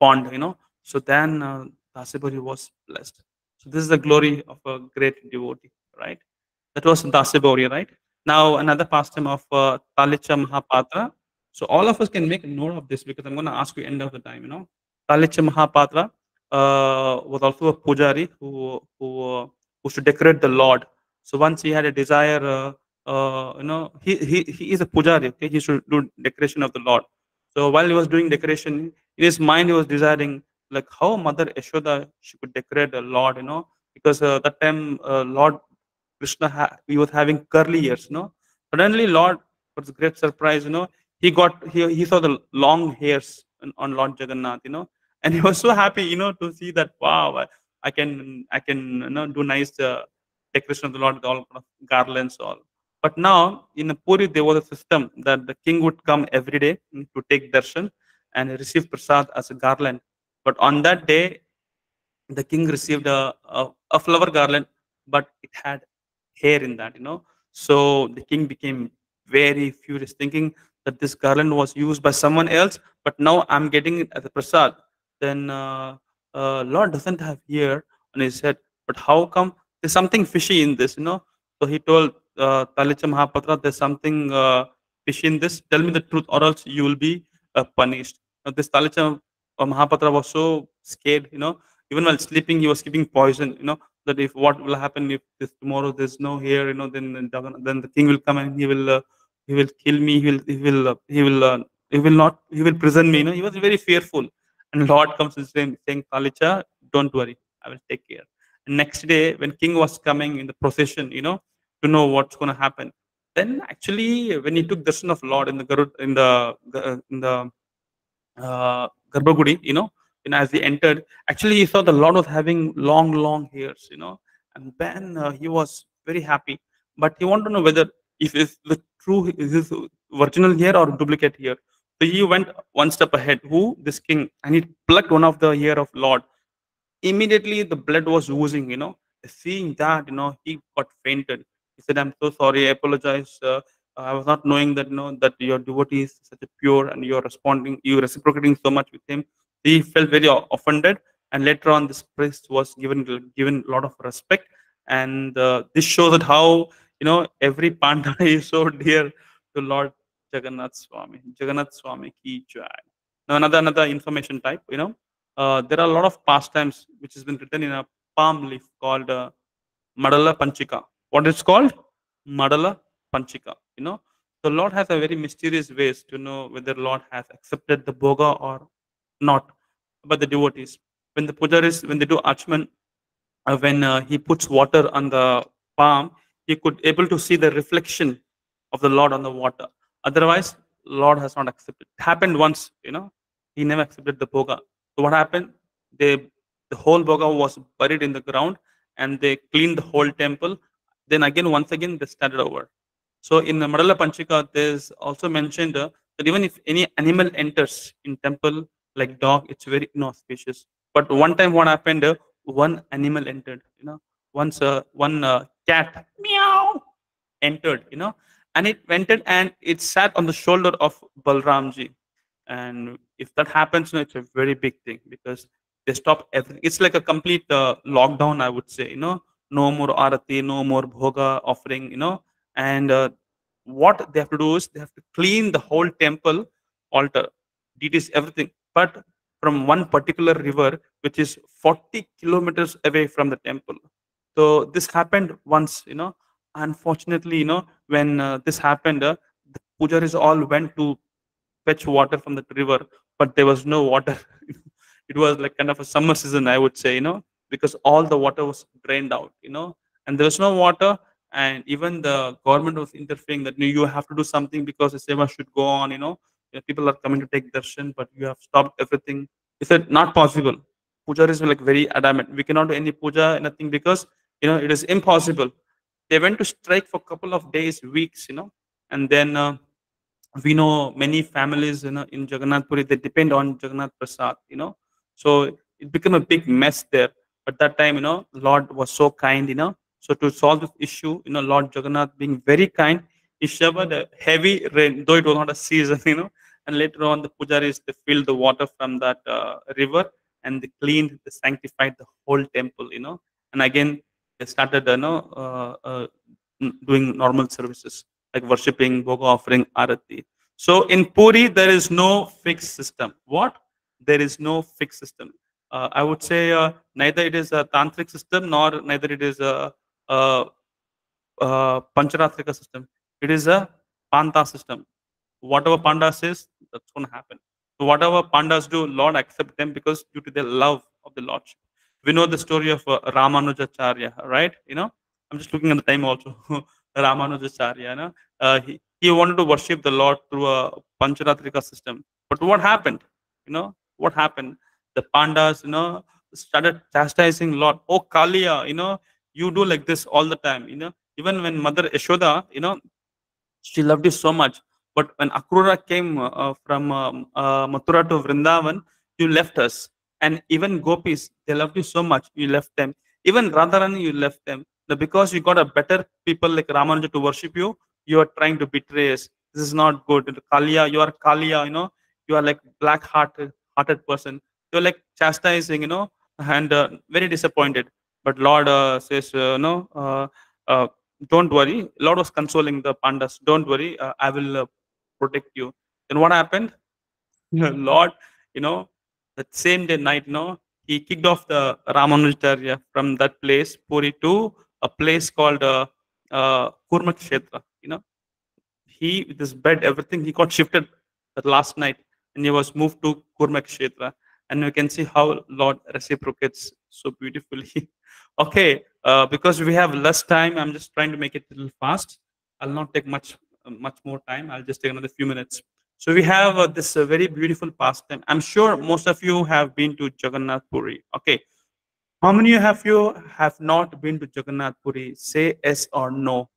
Pond, you know. So then uh, Dasya Bauri was blessed. So this is the glory of a great devotee, right? That was Dasya Bauri, right? Now another pastime of uh, Talicha Mahapatra. So all of us can make a note of this because I'm going to ask you end of the time, you know. Talicha Mahapatra uh, was also a pujari who who uh, who to decorate the Lord. So once he had a desire, uh, uh, you know, he, he he is a pujari. Okay, he should do decoration of the Lord. So while he was doing decoration, in his mind he was desiring like how Mother Yashoda she could decorate the Lord, you know, because uh, that time uh, Lord Krishna ha- he was having curly ears, you know. Suddenly, Lord was a great surprise, you know. He got he, he saw the long hairs on, on Lord Jagannath, you know, and he was so happy, you know, to see that wow, I, I can I can you know do nice uh, decoration of the Lord with all kind of garlands all. But now in the Puri there was a system that the king would come every day mm, to take darshan and receive prasad as a garland. But on that day, the king received a, a, a flower garland, but it had hair in that, you know. So the king became very furious, thinking that this garland was used by someone else, but now I'm getting it as a prasad. Then uh, uh, Lord doesn't have here on his head, but how come there's something fishy in this, you know? So he told uh, Talicha Mahapatra, there's something uh, fishy in this. Tell me the truth, or else you will be uh, punished. Now, this Talicha Mahapatra was so scared, you know, even while sleeping, he was keeping poison, you know, that if what will happen if this tomorrow there's no here you know, then then the king will come and he will uh, he will kill me, he will he will uh, he will uh, he will not he will prison me. You know, he was very fearful. And Lord comes and saying, saying kalicha don't worry, I will take care. And next day, when king was coming in the procession, you know, to know what's going to happen, then actually when he took darshan of Lord in the Garud, in the in the uh, Garbhagudi, you know, and as he entered, actually he saw the Lord was having long, long hairs, you know, and then uh, he was very happy. But he wanted to know whether if it's the true, is this original hair or duplicate hair. So he went one step ahead. Who? This king, and he plucked one of the hair of Lord. Immediately the blood was oozing, you know. Seeing that, you know, he got fainted. He said, "I'm so sorry. I apologize. Uh, I was not knowing that, you know, that your devotee is such a pure and you're responding, you're reciprocating so much with him." He felt very offended and later on this priest was given given a lot of respect. And uh, this shows that how you know every panda is so dear to lord jagannath swami jagannath swami ki jai. Now another another information type you know uh, there are a lot of pastimes which has been written in a palm leaf called uh, madala panchika. What is called? Madala panchika you know. The lord has a very mysterious ways to know whether lord has accepted the boga or not but the devotees. When the pujaris, when they do achman, uh, when uh, he puts water on the palm, he could able to see the reflection of the Lord on the water. Otherwise, Lord has not accepted. It happened once, you know, he never accepted the boga. So what happened? They the whole boga was buried in the ground and they cleaned the whole temple. Then again, once again, they started over. So in the Madala Panchika, there's also mentioned uh, that even if any animal enters in temple, like dog it's very inauspicious. But one time what happened uh, one animal entered you know once uh, one uh, cat meow entered you know and it entered and it sat on the shoulder of balramji. And if that happens you know, it's a very big thing because they stop everything. It's like a complete uh, lockdown i would say you know. No more arati no more bhoga offering you know. And uh, what they have to do is they have to clean the whole temple altar. Deities everything but from one particular river, which is 40 kilometers away from the temple. So this happened once, you know. Unfortunately, you know, when uh, this happened, uh, the pujaris all went to fetch water from the river, but there was no water. it was like kind of a summer season, I would say, you know, because all the water was drained out, you know, and there was no water. And even the government was interfering that you have to do something because the seva should go on, you know people are coming to take darshan, but you have stopped everything. He said, not possible. Pujaris were like very adamant. We cannot do any puja, nothing because you know it is impossible. They went to strike for a couple of days, weeks, you know, and then uh, we know many families you know, in Jagannath Puri they depend on Jagannath Prasad, you know. So it became a big mess there. But that time, you know, Lord was so kind, you know. So to solve this issue, you know, Lord Jagannath being very kind, he showered a heavy rain, though it was not a season, you know, and later on the pujaris they filled the water from that uh, river and they cleaned they sanctified the whole temple you know. And again they started you know uh, uh, doing normal services like worshipping bhoga offering arati so in puri there is no fixed system. What? There is no fixed system. Uh, i would say uh, neither it is a tantric system nor neither it is a, a, a pancharatrika system. It is a panda system whatever panda says, that's going to happen. So whatever pandas do, Lord accept them because due to their love of the Lordship. We know the story of uh, Ramanujacharya, right? You know, I'm just looking at the time also. Ramanujacharya, you know, uh, he, he wanted to worship the Lord through a Pancharatrika system. But what happened? You know, what happened? The pandas, you know, started chastising Lord. Oh, Kaliya, you know, you do like this all the time. You know, even when Mother Yashoda, you know, she loved you so much. But when Akrura came uh, from um, uh, Mathura to Vrindavan, you left us. And even gopis, they loved you so much, you left them. Even Radharani, you left them. Now, because you got a better people like Ramanuja to worship you, you are trying to betray us. This is not good. Kalia, you are Kalia, you know, you are like black-hearted hearted person. You're like chastising, you know, and uh, very disappointed. But Lord uh, says, uh, no, uh, uh, don't worry. Lord was consoling the pandas. Don't worry, uh, I will uh, protect you. Then what happened? Lord, you know, that same day night, you know, he kicked off the Ramanujacharya from that place, Puri, to a place called uh, uh, Kurma Kshetra. You know, he with his bed, everything, he got shifted that last night, and he was moved to Kurma Kshetra. And you can see how Lord reciprocates so beautifully. okay, uh, because we have less time, I'm just trying to make it a little fast. I'll not take much much more time. I'll just take another few minutes. So we have uh, this uh, very beautiful pastime. I'm sure most of you have been to Jagannath Puri. Okay. How many of you have not been to Jagannath Puri? Say yes or no.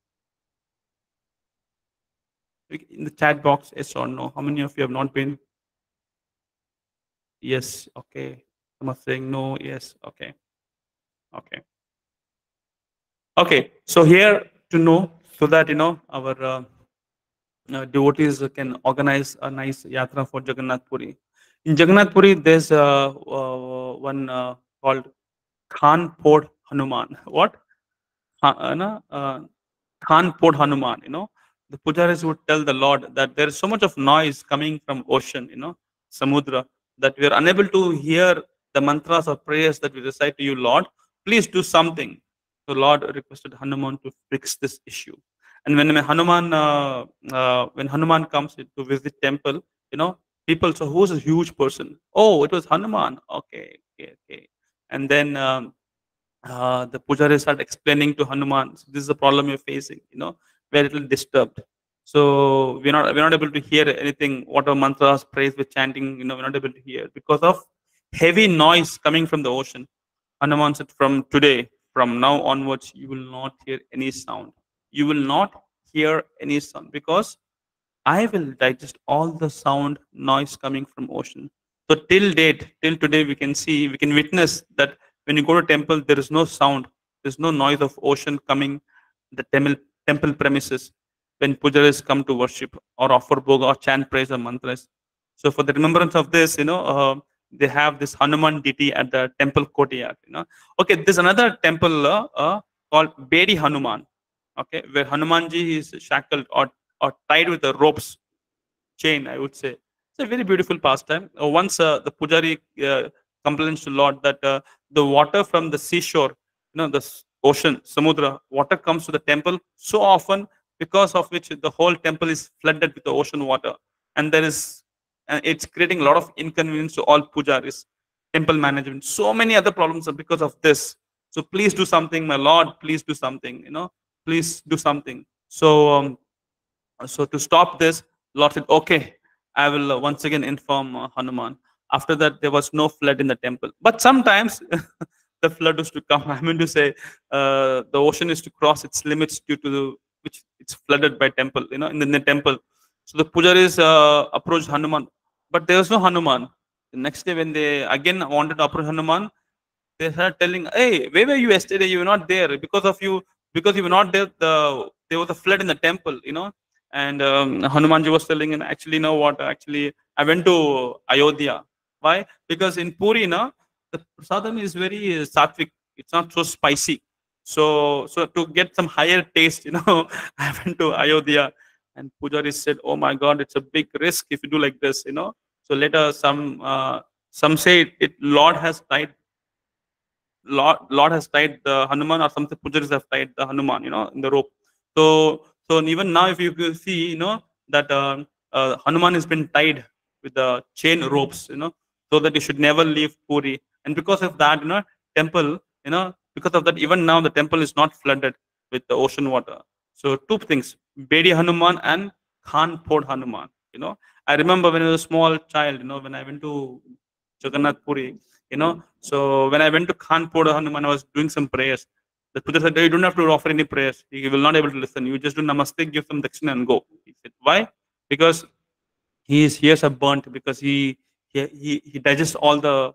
In the chat box, yes or no. How many of you have not been? Yes. Okay. Some are saying no. Yes. Okay. Okay. Okay. So here to know so that you know our uh, uh, devotees can organize a nice yatra for Jagannath Puri. In Jagannath Puri, there's uh, one called Khan Port Hanuman. What? Uh, uh, Kanpata Hanuman. You know, the pujaris would tell the Lord that there is so much of noise coming from ocean. You know, Samudra, that we are unable to hear the mantras or prayers that we recite to you, Lord. Please do something. The Lord requested Hanuman to fix this issue. And when Hanuman, uh, uh, when Hanuman comes to visit temple, you know, people say, "Who's a huge person?" Oh, it was Hanuman. Okay, okay, okay. And then um, uh, the pujari start explaining to Hanuman, so "This is the problem you're facing. You know, we're little disturbed. So we're not we're not able to hear anything. What are mantras, praise, with chanting. You know, we're not able to hear because of heavy noise coming from the ocean. Hanuman said, "From today, from now onwards, you will not hear any sound." You will not hear any sound because I will digest all the sound noise coming from ocean. So till date, till today, we can see, we can witness that when you go to temple, there is no sound, there's no noise of ocean coming the temple temple premises when pujaris come to worship or offer bhoga or chant praise or mantras. So for the remembrance of this, you know, uh, they have this Hanuman deity at the temple courtyard. You know, okay, there's another temple uh, uh, called Bedi Hanuman okay, where Hanumanji is shackled or, or tied with a rope's chain, I would say. It's a very beautiful pastime. Uh, once uh, the pujari uh, complains to Lord that uh, the water from the seashore, you know, the ocean, samudra, water comes to the temple so often because of which the whole temple is flooded with the ocean water. And there is, and it's creating a lot of inconvenience to all pujaris, temple management. So many other problems are because of this. So please do something, my Lord, please do something, you know please do something. So, um, so to stop this, Lord said, okay, I will uh, once again inform uh, Hanuman. After that, there was no flood in the temple. But sometimes the flood was to come. I mean to say, uh, the ocean is to cross its limits due to the, which it's flooded by temple, you know, in the, in the temple. So the pujaris uh, approached Hanuman, but there was no Hanuman. The next day, when they again wanted to approach Hanuman, they started telling, "Hey, where were you yesterday? You were not there because of you because you were not there, the there was a flood in the temple, you know. And um, Hanumanji was telling and actually, you know what? Actually, I went to Ayodhya. Why? Because in Puri, you know, the prasadam is very sattvic. It's not so spicy. So, so to get some higher taste, you know, I went to Ayodhya, and Pujari said, "Oh my God, it's a big risk if you do like this, you know." So later, some uh, some say it, it Lord has tied Lord, has tied the Hanuman or some pujaris have tied the Hanuman, you know, in the rope. So, so even now, if you see, you know, that uh, uh, Hanuman has been tied with the chain ropes, you know, so that he should never leave Puri. And because of that, you know, temple, you know, because of that, even now the temple is not flooded with the ocean water. So two things, Bedi Hanuman and Kanpata Hanuman, you know. I remember when I was a small child, you know, when I went to Jagannath Puri, you know. So when I went to Kanpur Hanuman, I was doing some prayers. The Buddha said, You don't have to offer any prayers. He will not able to listen. You just do namaste, give some dakshina, and go. He said, Why? Because his ears are burnt, because he, he, he, he digests all the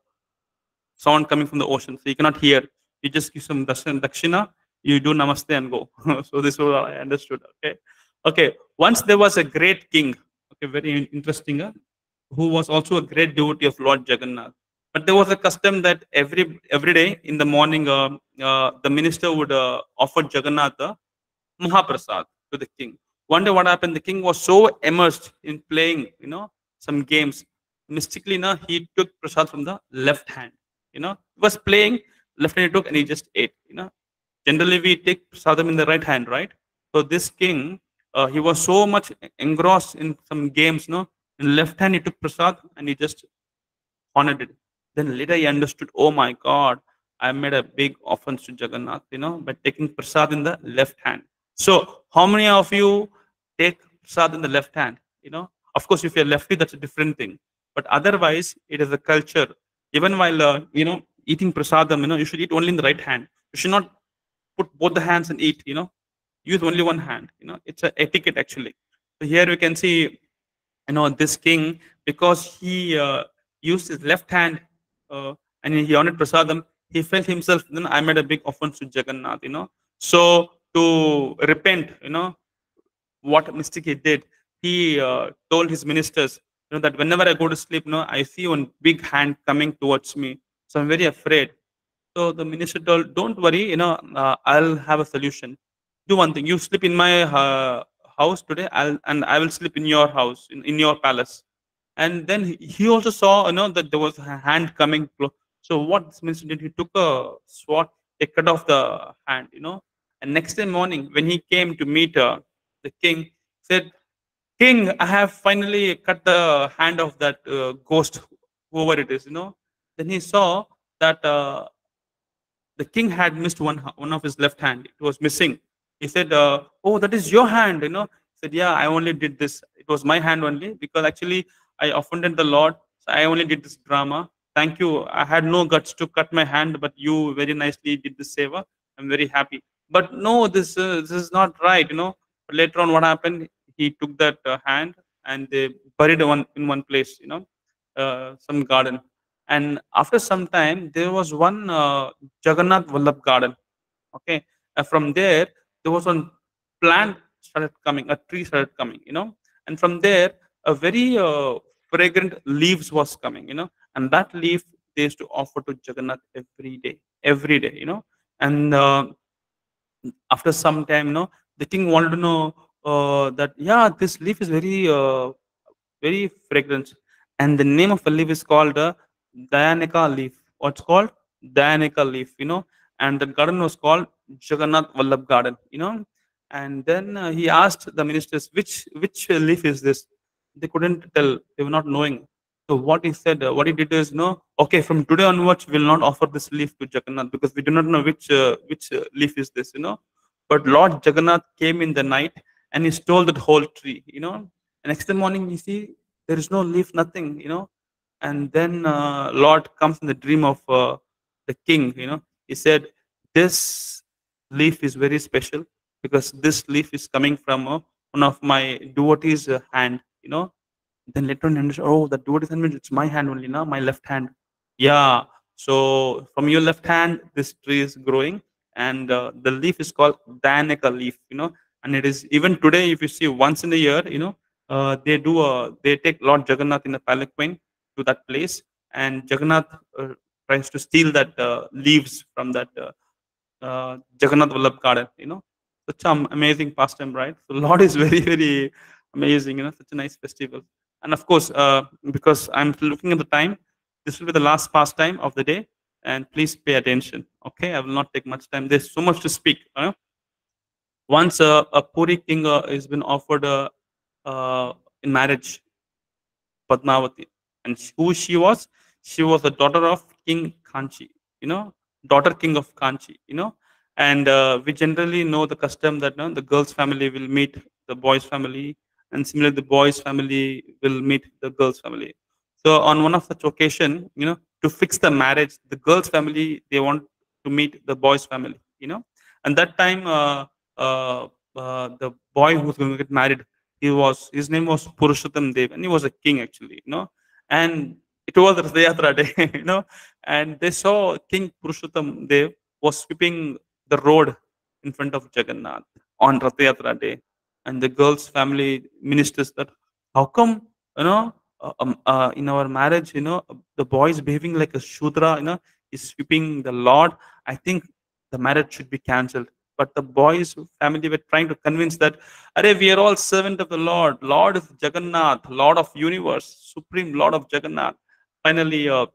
sound coming from the ocean. So he cannot hear. You just give some dakshina you do namaste and go. so this was I understood. Okay. Okay. Once there was a great king, okay, very interesting, uh, who was also a great devotee of Lord Jagannath. But there was a custom that every every day in the morning, uh, uh, the minister would uh, offer Jagannath uh, Mahaprasad to the king. One day, what happened? The king was so immersed in playing, you know, some games. Mystically, now he took prasad from the left hand. You know, he was playing left hand. He took and he just ate. You know, generally we take prasadam in the right hand, right? So this king, uh, he was so much engrossed in some games. You know, in left hand he took prasad and he just honored it. Then later he understood, oh my God, I made a big offense to Jagannath, you know, by taking prasad in the left hand. So how many of you take prasad in the left hand? You know, of course, if you're lefty, that's a different thing. But otherwise, it is a culture. Even while uh, you know eating prasadam, you know, you should eat only in the right hand. You should not put both the hands and eat. You know, use only one hand. You know, it's a etiquette actually. So here we can see, you know, this king because he uh, used his left hand uh, and he honored prasadam. He felt himself. Then I made a big offense to Jagannath. You know, so to repent, you know, what mistake he did, he uh, told his ministers, you know, that whenever I go to sleep, you know, I see one big hand coming towards me. So I'm very afraid. So the minister told, don't worry, you know, uh, I'll have a solution. Do one thing. You sleep in my uh, house today, I'll, and I will sleep in your house, in, in your palace. And then he- also saw, you know, that there was a hand coming. clo- So what this minister did, he took a sword, he cut off the hand, you know. And next day morning, when he came to meet uh, the king, said, King, I have finally cut the hand of that uh, ghost, whoever it is, you know. Then he saw that uh, the king had missed one one of his left hand. It was missing. He said, uh, "Oh, that is your hand," you know. He said, "Yeah, I only did this. It was my hand only because actually I offended the Lord. So I only did this drama. Thank you. I had no guts to cut my hand, but you very nicely did the seva. I'm very happy. But no, this uh, this is not right, you know. But later on, what happened? He took that uh, hand and they buried one in one place, you know, uh, some garden. And after some time, there was one uh, Jagannath Vallabh garden. Okay, and from there there was one plant started coming, a tree started coming, you know, and from there a very uh, fragrant leaves was coming, you know, and that leaf they used to offer to Jagannath every day, every day, you know, and uh, after some time, you know, the king wanted to know uh, that yeah, this leaf is very uh, very fragrant, and the name of the leaf is called uh, Dianica leaf. What's called Dianica leaf, you know, and the garden was called Jagannath Vallabh Garden, you know. And then uh, he asked the ministers, which which leaf is this? They couldn't tell; they were not knowing. So what he said, uh, what he did is, no, okay, from today onwards, we'll not offer this leaf to Jagannath because we do not know which uh, which uh, leaf is this, you know. But Lord Jagannath came in the night and he stole that whole tree, you know. And next morning, you see, there is no leaf, nothing, you know. And then uh, Lord comes in the dream of uh, the king, you know. He said, This leaf is very special because this leaf is coming from uh, one of my devotees' hand, you know. Then later on, he understood, oh, the hand means it's my hand only now, my left hand. Yeah. So from your left hand, this tree is growing, and uh, the leaf is called Danika leaf, you know. And it is even today, if you see once in a year, you know, uh, they do a they take Lord Jagannath in a palanquin to that place, and Jagannath uh, tries to steal that uh, leaves from that uh, uh, Jagannath Vallabh garden. You know, such an amazing pastime, right? So Lord is very very amazing. You know, such a nice festival. And of course, uh, because I'm looking at the time, this will be the last pastime of the day, and please pay attention. Okay, I will not take much time. There's so much to speak. you know. Once uh, a Puri king uh, has been offered uh, uh, in marriage, Padmavati, and who she was? She was the daughter of King Kanchi. You know, daughter king of Kanchi. You know, and uh, we generally know the custom that you know, the girl's family will meet the boy's family, and similarly the boy's family will meet the girl's family. So on one of such occasion, you know, to fix the marriage, the girl's family they want to meet the boy's family. You know, and that time uh, uh, uh, the boy who's going to get married, he was his name was Purushottam Dev, and he was a king actually. You know, and it was Rathayatra day. You know, and they saw King Purushottam Dev was sweeping the road in front of Jagannath on Rath Yatra day. And the girl's family ministers that, how come, you know, uh, um, uh, in our marriage, you know, the boy is behaving like a Shudra, you know, is sweeping the Lord. I think the marriage should be cancelled. But the boys' family were trying to convince that, Are, we are all servant of the Lord. Lord is Jagannath, Lord of universe, supreme Lord of Jagannath. Finally, uh,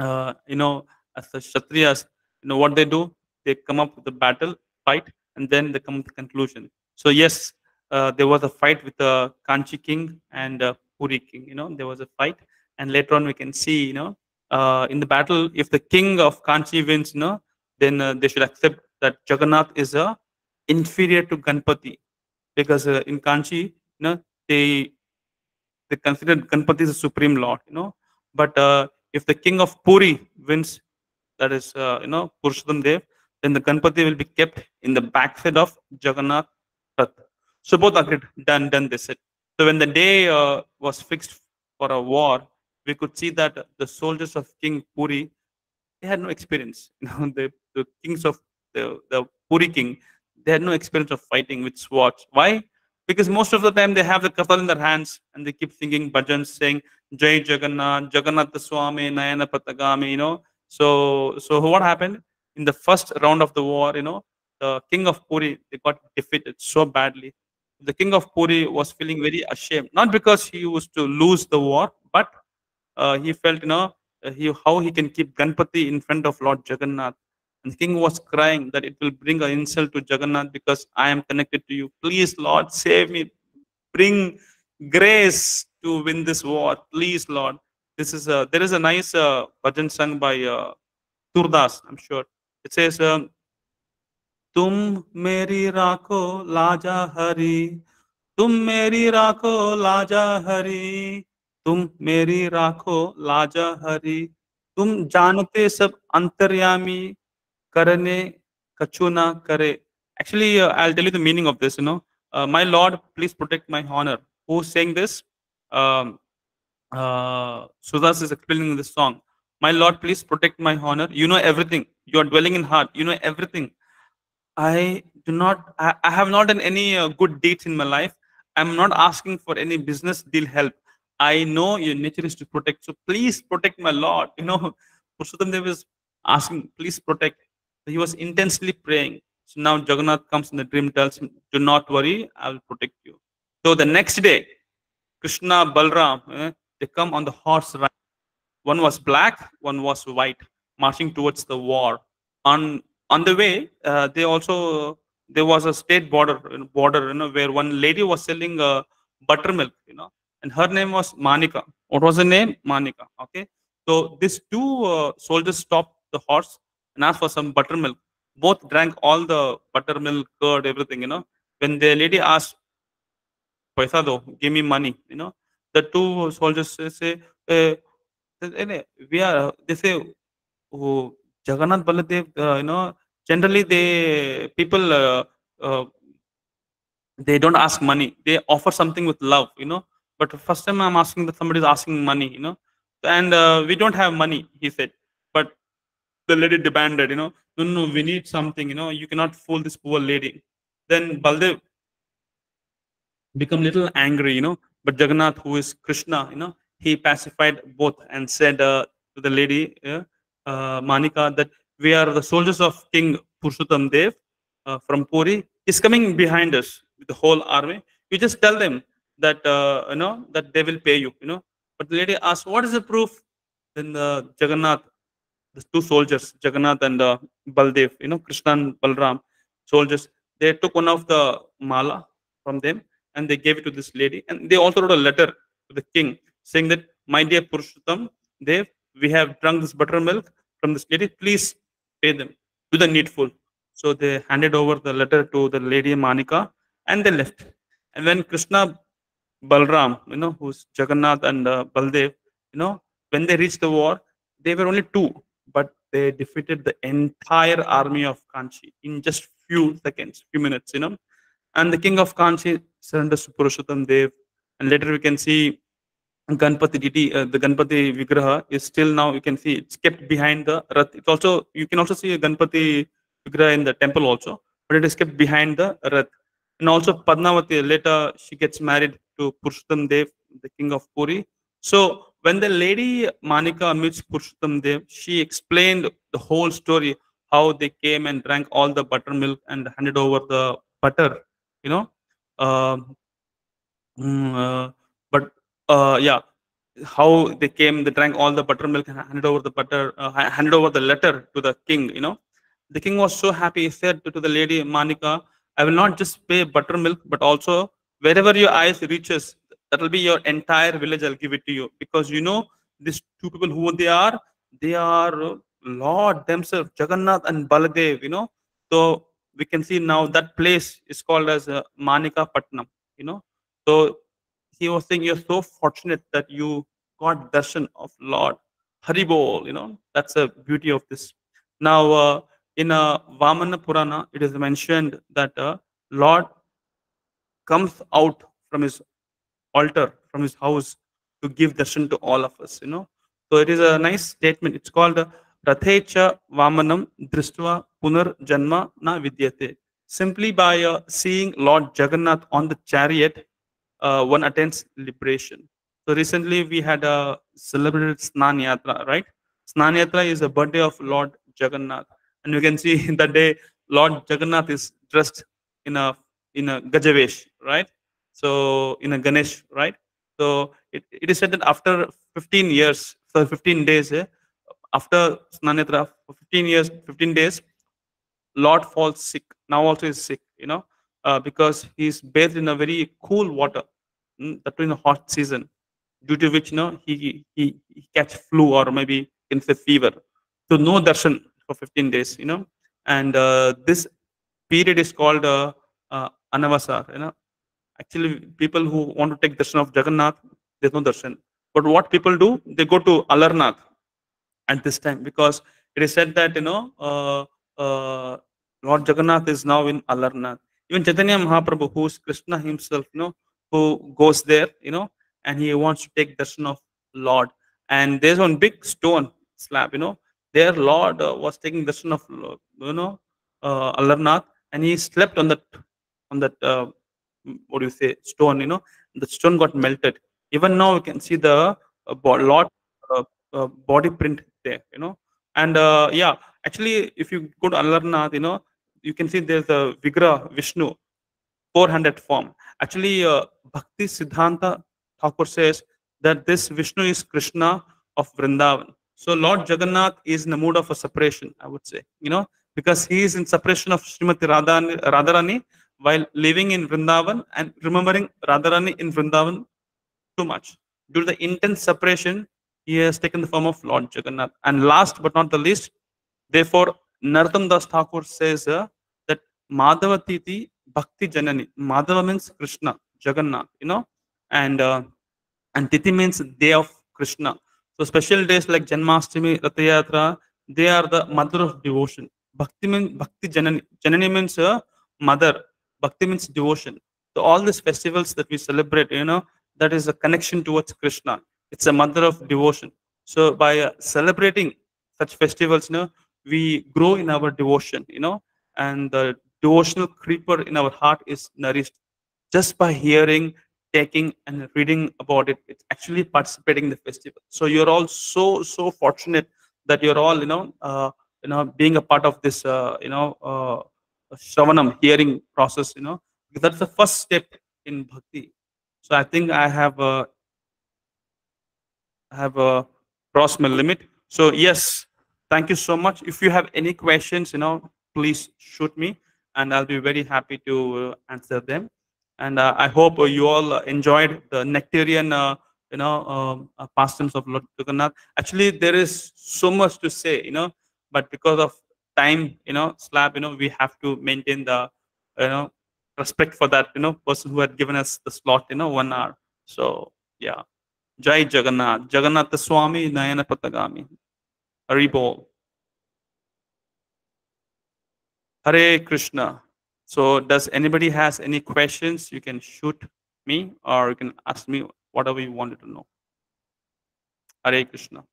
uh, you know, as the Kshatriyas, you know what they do? They come up with a battle, fight, and then they come to the conclusion. So yes, uh, there was a fight with the Kanchi king and uh, Puri king. You know, there was a fight, and later on we can see, you know, uh, in the battle, if the king of Kanchi wins, you know, then uh, they should accept that Jagannath is a inferior to Ganpati, because uh, in Kanchi, you know, they they consider Ganpati a supreme lord. You know, but uh, if the king of Puri wins, that is, uh, you know, Purushottam Dev, then the Ganpati will be kept in the backside of Jagannath. So both agreed, done, done, they said. So when the day uh, was fixed for a war, we could see that the soldiers of King Puri, they had no experience. You know, the, the kings of the, the Puri king, they had no experience of fighting with swords. Why? Because most of the time they have the kathal in their hands and they keep singing bhajans, saying Jai Jagannath, Jagannath Swami, Nayana Patagami, you know. So, so what happened? In the first round of the war, you know, the king of Puri, they got defeated so badly. The king of Puri was feeling very ashamed, not because he used to lose the war, but uh, he felt, you know, he, how he can keep Ganpati in front of Lord Jagannath. And the king was crying that it will bring an insult to Jagannath because I am connected to you. Please, Lord, save me. Bring grace to win this war. Please, Lord. This is a there is a nice uh, bhajan sung by uh, Surdas, I'm sure. It says, um, तुम मेरी राखो लाजा हरी, तुम मेरी राखो लाजा हरी, तुम मेरी राखो लाजा हरी। तुम जानते सब अंतर्यामी, करने कछु ना करे। Actually I tell you the meaning of this you know my lord please protect my honour who saying this Sudas is explaining this song my lord please protect my honour you know everything you are dwelling in heart you know everything I do not, I, I have not done any uh, good deeds in my life. I'm not asking for any business deal help. I know your nature is to protect. So please protect my Lord. You know, Purushottam Dev is asking, please protect. He was intensely praying. So now Jagannath comes in the dream, tells him, do not worry, I will protect you. So the next day, Krishna, Balram, eh, they come on the horse ride. One was black, one was white, marching towards the war. On on the way uh, they also there was a state border border you know where one lady was selling uh, buttermilk you know and her name was manika. What was the name? Manika okay? So these two uh, soldiers stopped the horse and asked for some buttermilk. Both drank all the buttermilk curd everything you know. When the lady asked paisa do give me money you know the two soldiers say, eh, we are they say oh, Jagannath Baladev, uh, you know, generally they people uh, uh, they don't ask money. They offer something with love, you know. But first time I'm asking that somebody is asking money, you know, and uh, we don't have money, he said. But the lady demanded, you know, no, no, we need something, you know, you cannot fool this poor lady. Then Baldev become little angry, you know. But Jagannath, who is Krishna, you know, he pacified both and said uh, to the lady, uh, uh, Manika, that we are the soldiers of King Purushottam Dev uh, from Puri. He's coming behind us with the whole army. You just tell them that uh, you know that they will pay you. You know. But the lady asked, "What is the proof?" Then the Jagannath, the two soldiers, Jagannath and uh, Baldev, you know, Krishna and Balram, soldiers, they took one of the mala from them and they gave it to this lady. And they also wrote a letter to the king saying that, "My dear Purushottam Dev, we have drunk this buttermilk from this lady. Please pay them, do the needful. So they handed over the letter to the lady Manika and they left. And when Krishna Balram, you know, who's Jagannath and uh, Baldev, you know, when they reached the war, they were only two, but they defeated the entire army of Kanchi in just few seconds, few minutes, you know. And the king of Kanchi surrenders to Purushottam Dev. And later we can see Ganpati deity, uh, the Ganpati Vigraha is still now you can see it's kept behind the Rath. It's also you can also see a Ganpati Vigraha in the temple also. but it is kept behind the Rath. And also Padmavati, later she gets married to Purushottam Dev, the king of Puri. So when the lady Manika meets Purushottam Dev, she explained the whole story, how they came and drank all the buttermilk and handed over the butter, you know. Um, mm, uh, uh, yeah, how they came, they drank all the buttermilk and handed over the butter, uh, handed over the letter to the king, you know. The king was so happy, he said to, to the lady Manika, I will not just pay buttermilk, but also wherever your eyes reaches, that will be your entire village, I'll give it to you. Because you know, these two people who they are, they are Lord themselves, Jagannath and Baladev, you know. So we can see now that place is called as uh, Manika Patnam, you know. So he was saying, You're so fortunate that you got darshan of Lord Haribol, you know. That's the beauty of this. Now, uh, in uh, Vamana Purana, it is mentioned that uh, Lord comes out from his altar, from his house, to give darshan to all of us, you know. So it is a nice statement. It's called uh, Rathecha Vamanam Dristva Punar Janma Na Vidyate. Simply by uh, seeing Lord Jagannath on the chariot, uh, one attains liberation. So recently we had a celebrated Snan Yatra, right? Snan Yatra is the birthday of Lord Jagannath, and you can see in that day Lord Jagannath is dressed in a in a Gajavesh, right? So in a Ganesh, right? So it, it is said that after 15 years, so 15 days, eh, after Snan Yatra, for 15 years, 15 days, Lord falls sick. Now also is sick, you know, uh, because he's bathed in a very cool water, mm, that in a hot season, due to which, you know, he, he, he catch flu or maybe can say fever. So no darshan for 15 days, you know, and uh, this period is called uh, uh, Anavasar, you know. Actually, people who want to take darshan of Jagannath, there's no darshan. But what people do, they go to Alarnath at this time because it is said that you know uh, uh, Lord Jagannath is now in Alarnath. Even Chaitanya Mahaprabhu, who is Krishna himself, you know, who goes there, you know, and he wants to take the darshan of Lord. And there's one big stone slab, you know, there Lord uh, was taking the darshan of you know uh, Alarnath, and he slept on that on that uh, what do you say stone, you know, the stone got melted. Even now we can see the uh, Lord uh, uh, body print there, you know. And uh, yeah, actually, if you go to Alarnath, you know, you can see there's a Vigra Vishnu, 400 form. Actually, uh, Bhakti Siddhanta Thakur says that this Vishnu is Krishna of Vrindavan. So Lord Jagannath is in the mood of a separation, I would say, you know, because he is in separation of Srimati Radharani, Radharani while living in Vrindavan and remembering Radharani in Vrindavan too much. Due to the intense separation, he has taken the form of Lord Jagannath. And last but not the least, therefore, Narottam Das Thakur says uh, that Madhava Titi Bhakti Janani. Madhava means Krishna, Jagannath, you know, and uh, and Titi means day of Krishna. So special days like Janmashtami, Ratha Yatra, they are the mother of devotion. Bhakti means Bhakti Janani. Janani means uh, mother. Bhakti means devotion. So all these festivals that we celebrate, you know, that is a connection towards Krishna. It's a mother of devotion. So by uh, celebrating such festivals, you know, we grow in our devotion, you know, and the devotional creeper in our heart is nourished just by hearing, taking, and reading about it. It's actually participating in the festival. So you're all so so fortunate that you're all, you know, uh, you know, being a part of this, uh, you know, uh, Shravanam hearing process, you know, that's the first step in bhakti. So I think I have uh, I have uh, crossed my limit. So yes, thank you so much. If you have any questions, you know, please shoot me, and I'll be very happy to uh, answer them. And uh, I hope you all uh, enjoyed the nectarian, uh, you know, um, uh, pastimes of Lord Jagannath. Actually, there is so much to say, you know, but because of time, you know, slab, you know, we have to maintain the, you know, respect for that, you know, person who had given us the slot, you know, one hour. So yeah. Jai Jagannath, Jagannath Swami, Nayana Patagami. Hari Bol. Hare Krishna. So does anybody has any questions? You can shoot me or you can ask me whatever you wanted to know. Hare Krishna.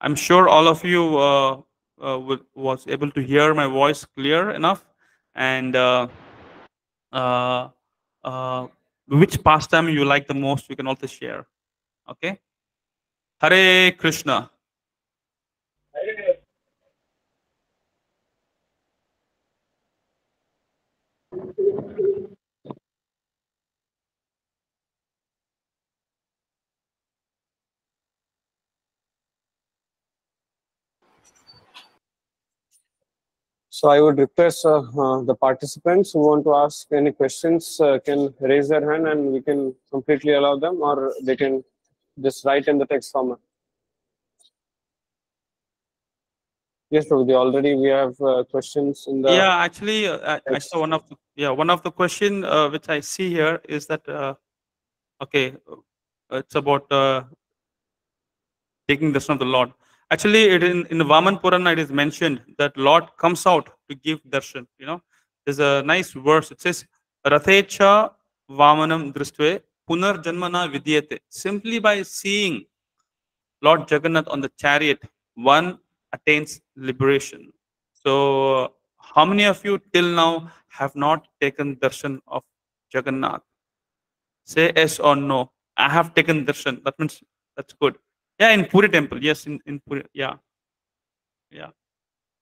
I'm sure all of you uh, uh, was able to hear my voice clear enough, and uh, uh, uh, which pastime you like the most, you can also share. Okay. Hare Krishna. So I would request uh, uh, the participants who want to ask any questions uh, can raise their hand and we can completely allow them or they can just write in the text format. Yes, Prabhuji, already we have uh, questions in the yeah actually uh, I- I saw one of the, yeah one of the question uh, which i see here is that uh, okay uh, it's about uh, taking the son of the lord. Actually it in in the vaman purana it is mentioned that lord comes out to give darshan you know. There's a nice verse it says rathecha vamanam drishtve punar janmana vidyate simply by seeing lord jagannath on the chariot one attains liberation so, how many of you till now have not taken darshan of Jagannath? Say yes or no. I have taken darshan. That means that's good. Yeah, in Puri temple. Yes, in, in Puri. Yeah. Yeah.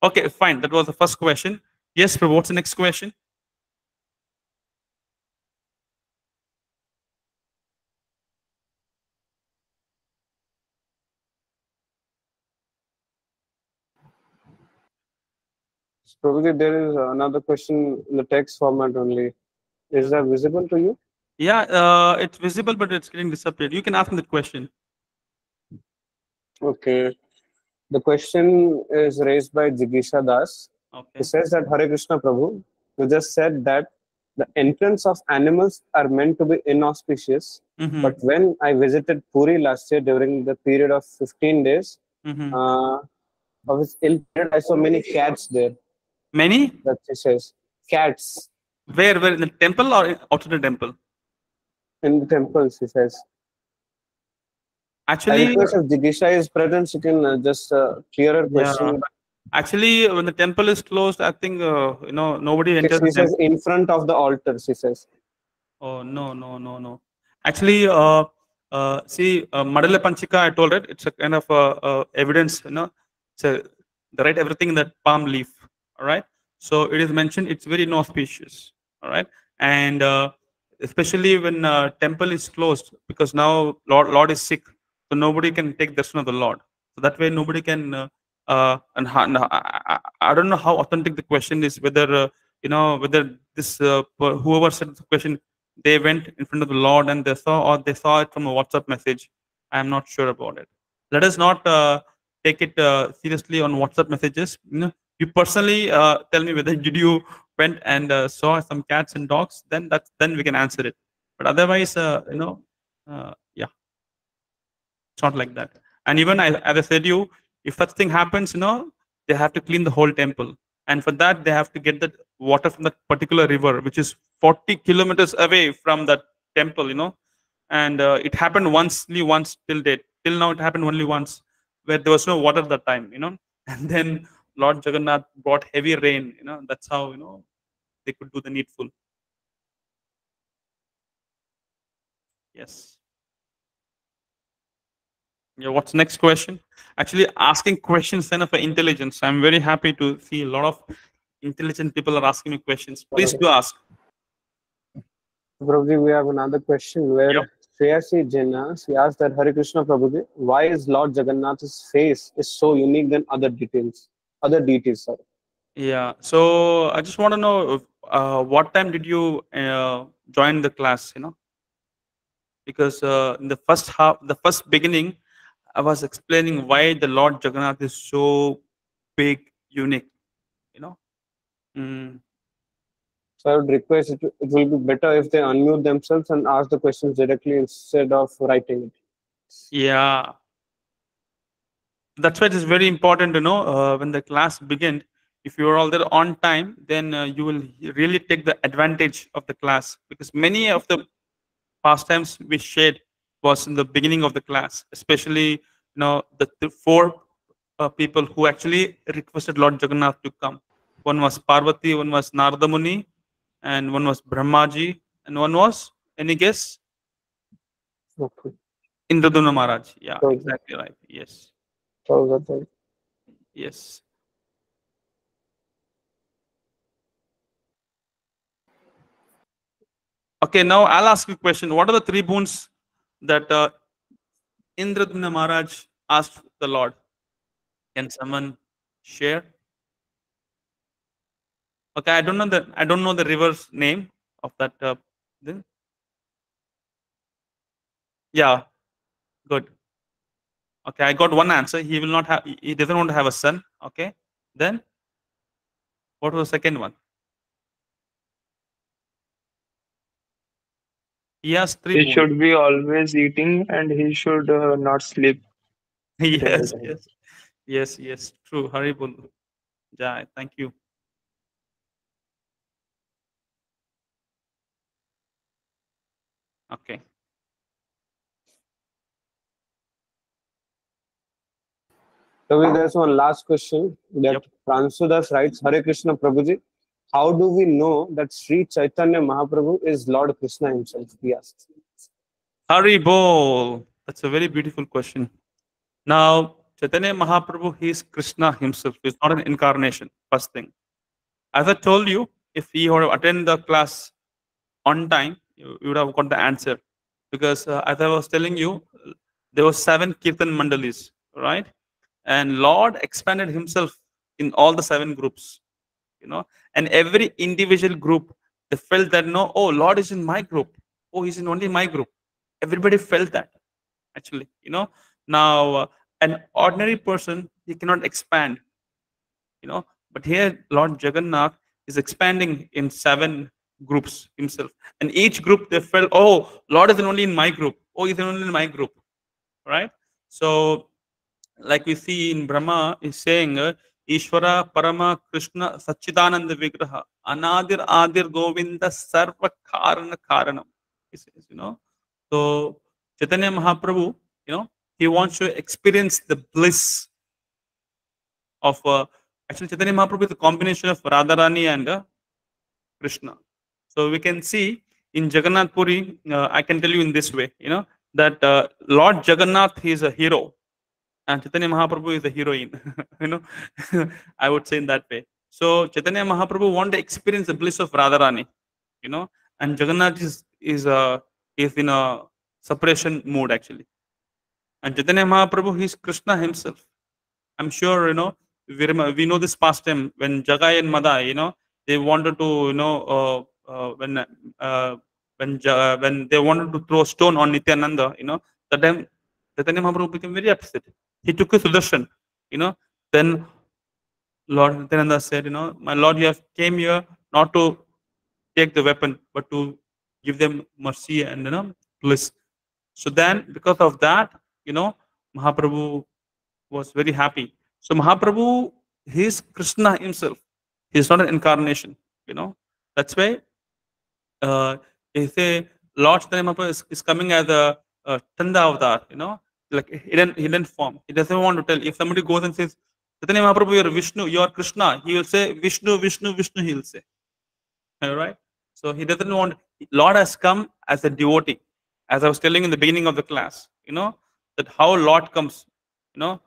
Okay, fine. That was the first question. Yes, Prabhu, what's the next question? Prabhuji, there is another question in the text format only. Is that visible to you? Yeah, uh, it's visible, but it's getting disappeared. You can ask me the question. Okay. The question is raised by Jigisha Das. Okay. He says that Hare Krishna Prabhu, you just said that the entrance of animals are meant to be inauspicious. Mhm, But when I visited Puri last year during the period of 15 days, mhm. uh, I was ill I saw many cats there. Many? Says. Cats Where? Where? In the temple or in- outside the temple? in the temple, she says. Actually, if Jigisha is present, she can uh, just uh, clearer question. Actually, when the temple is closed, I think uh, you know nobody enters. She the temple. says in front of the altar, she says. Oh no no no no. Actually, uh, uh, see, uh, Madala Panchika, I told it. It's a kind of uh, uh, evidence. You know, a, they write everything in that palm leaf. All right. So it is mentioned. It's very inauspicious. All right. And uh, especially when uh, temple is closed, because now Lord Lord is sick, so nobody can take darshan of the Lord. So that way, nobody can. Uh, uh, and I, I, don't know how authentic the question is. Whether uh, you know whether this uh, whoever said the question they went in front of the Lord and they saw, or they saw it from a WhatsApp message. I am not sure about it. Let us not uh, take it seriously on WhatsApp messages. You know, you personally uh, tell me whether did you went and uh, saw some cats and dogs. Then that then we can answer it. But otherwise, uh, you know, uh, yeah, it's not like that. And even I, as I said, you if such thing happens, you know, they have to clean the whole temple, and for that they have to get the water from that particular river, which is 40 kilometers away from that temple, you know. And uh, it happened once, only once till date. Till now, it happened only once, where there was no water at that time, you know. And then Lord Jagannath brought heavy rain, you know. That's how you know they could do the needful. Yes. Yeah. What's next question? Actually, asking questions kind of intelligence. I'm very happy to see a lot of intelligent people are asking me questions. Please do ask. Prabhuji, we have another question where Yep. Shreyasi Jena, she asked that Hare Krishna Prabhuji, why is Lord Jagannath's face is so unique than other details, other deities, sorry. Yeah. So I just want to know uh, what time did you uh, join the class? You know, because uh, in the first half, the first beginning, I was explaining why the Lord Jagannath is so big, unique. You know. Mm. So I would request it, it will be better if they unmute themselves and ask the questions directly instead of writing it. Yeah. That's why it is very important to know uh, when the class begins. If you are all there on time, then uh, you will really take the advantage of the class because many of the pastimes we shared was in the beginning of the class, especially you know the, the four uh, people who actually requested Lord Jagannath to come. One was Parvati, one was Narada Muni, and one was Brahmaji, and one was any guess? Okay. Indradyumna Maharaj. Yeah, Okay. exactly right. Yes, Yes. Okay, now I'll ask you a question. What are the three boons that uh, Maharaj asked the Lord? Can someone share? Okay, I don't know the I don't know the river's name of that. Uh, thing. Yeah, good. Okay, I got one answer. He will not have. he- doesn't want to have a son. Okay, then what was the second one? He has three. He boons. should be always eating and he should uh, not sleep. yes, yes, yes, yes. True. Haribol. Jai. Thank you. Okay. So there's one last question that Yep. Fransudas writes, Hare Krishna Prabhuji, how do we know that Sri Chaitanya Mahaprabhu is Lord Krishna himself? He asks. Hari Bol. That's a very beautiful question. Now, Chaitanya Mahaprabhu, he is Krishna himself. He's not an incarnation, first thing. As I told you, if he would have attended the class on time, you, you would have got the answer. Because uh, as I was telling you, there were seven Kirtan Mandalis, right? And Lord expanded himself in all the seven groups, you know, and every individual group, they felt that, no, oh, Lord is in my group. Oh, he's in only my group. Everybody felt that actually you know. Now uh, an ordinary person he cannot expand you know. But here lord jagannath is expanding in seven groups himself. And each group they felt oh lord is only in my group. Oh he's only in my group. Right? So like we see in brahma is saying ishvara parama krishna sachidananda vigraha anadir adir govinda sarva karana karanam. He says, you know. So Chaitanya Mahaprabhu, you know, he wants to experience the bliss of uh, actually Chaitanya Mahaprabhu is a combination of Radharani and uh, Krishna. So we can see in Jagannath Puri, uh, I can tell you in this way, you know, that uh, Lord Jagannath is a hero and Chaitanya Mahaprabhu is the heroine. you know, I would say in that way. So Chaitanya Mahaprabhu want to experience the bliss of Radharani, you know, and Jagannath is is uh, is in a separation mood actually. And Chaitanya Mahaprabhu, is Krishna himself. I'm sure, you know, we, rem- we know this past time when Jagai and Madai, you know, they wanted to, you know, uh, uh, when uh, when when they wanted to throw stone on Nityananda, you know, that time Chaitanya Mahaprabhu became very upset. He took his sudarshan, you know. Then Lord Nityananda said, you know, my Lord, you have came here not to take the weapon, but to give them mercy and you know bliss. So then, because of that, you know, Mahaprabhu was very happy. So Mahaprabhu, he is Krishna himself. He is not an incarnation. You know, that's why uh, they say Lord Chaitanya Mahaprabhu is, is coming as a, a Chanda avatar. You know, like hidden hidden form. He doesn't want to tell. If somebody goes and says, Chaitanya Mahaprabhu, you're Vishnu, you're Krishna, he will say Vishnu, Vishnu, Vishnu. He will say. All right. So he doesn't want. Lord has come as a devotee, as I was telling in the beginning of the class. You know that how Lord comes. You know,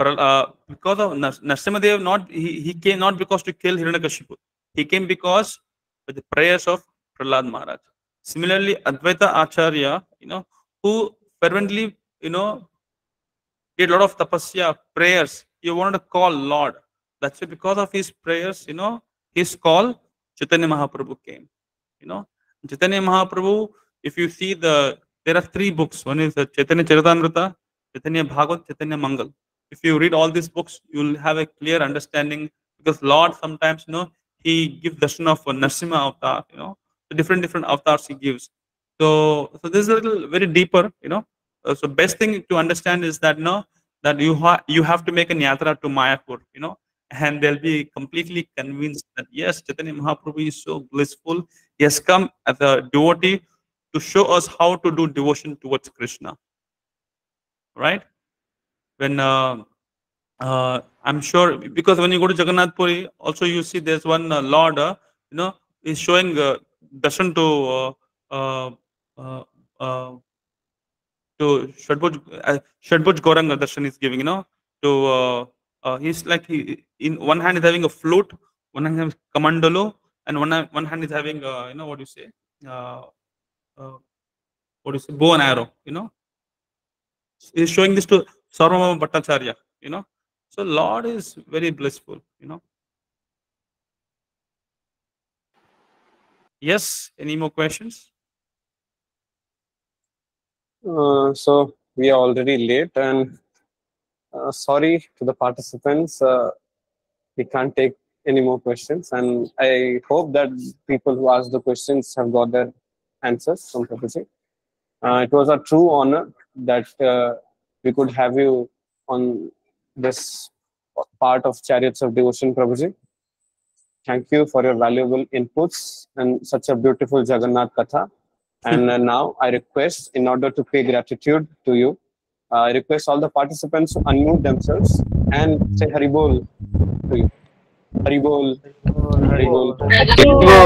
uh, because of Narasimhadev, not he, he came not because to kill Hiranyakashipu. He came because with the prayers of Prahlad Maharaj. Similarly, Advaita Acharya, you know, who fervently, you know, did a lot of tapasya, prayers. He wanted to call Lord. That's why because of his prayers, you know, his call, Chaitanya Mahaprabhu came. You know, Chaitanya Mahaprabhu, if you see the, there are three books. One is the Chaitanya Charitamrita, Chaitanya Bhagavat, Chaitanya Mangal. If you read all these books, you'll have a clear understanding because Lord sometimes, you know, he gives darshan of Narsimha avatar, you know, the different different avatars he gives. So, so this is a little very deeper, you know. Uh, so best thing to understand is that, you know, that you ha- you have to make a yatra to Mayapur, you know, and they'll be completely convinced that yes, Chaitanya Mahaprabhu is so blissful. He has come as a devotee to show us how to do devotion towards Krishna. Right? When uh, uh, I'm sure because when you go to Jagannath Puri, also you see there's one uh, Lord, uh, you know, is showing darshan to to Shadbhuj, uh, Shadbhuj Gauranga darshan is giving, you know, to uh, uh, he's like he, in one hand is having a flute, one hand having kamandalo, and one one hand is having uh, you know what do you say, uh, uh, what do you say, bow and arrow, you know. He's showing this to Sarvabhauma Bhattacharya, you know. So Lord is very blissful, you know. Yes, any more questions? Uh, so we are already late, and uh, sorry to the participants. Uh, we can't take any more questions, and I hope that people who asked the questions have got their answers from Prabhuji. Uh, it was a true honor that uh, we could have you on this part of Chariots of Devotion, Prabhuji. Thank you for your valuable inputs and such a beautiful Jagannath Katha. And uh, now I request, in order to pay gratitude to you, uh, I request all the participants to unmute themselves and say Haribol to you. Haribol, Haribol. Jai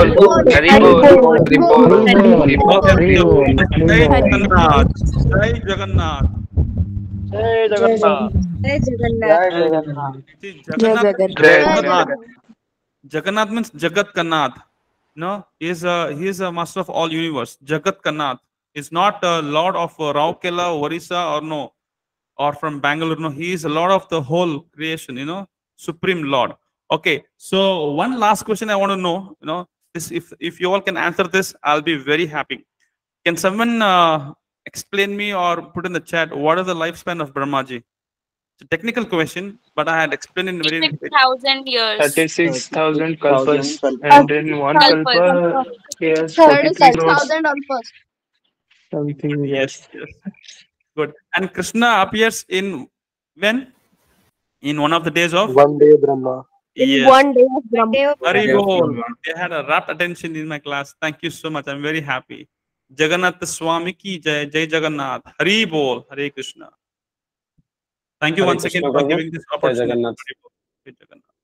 Jagannath, Jai Jagannath. Jai Jagannath. Jai Jagannath. See, Jai Jagannath, Jagannath. Jagannath. Jagannath means Jagat Kanath. No, he is a he is a master of all universe. Jagat Kanath is not a lord of uh, Rourkela, Orissa, or no, or from Bangalore. No, he is a lord of the whole creation. You know, supreme lord. Okay, so one last question I want to know. You know, this if if you all can answer this, I'll be very happy. Can someone uh, explain me or put in the chat what is the lifespan of Brahmaji? It's a technical question, but I had explained in very. Six thousand years. 36,000 kalpas. Kalpas. And in one Kalpas. kalpa, he has 43 crores. 36,000 almost. Something, yes. Yes, yes. Good. And Krishna appears in when? In one of the days of? One day Brahma. Yes. one day of Brahma. Very good. They had a rapt attention in my class. Thank you so much. I'm very happy. Jagannath Swami ki jai, jai Jagannath. Hari bol, Hare Krishna. Thank you Hare once again for Prabhu. giving this opportunity. Jagannath. Hari bol. Jai Jagannath.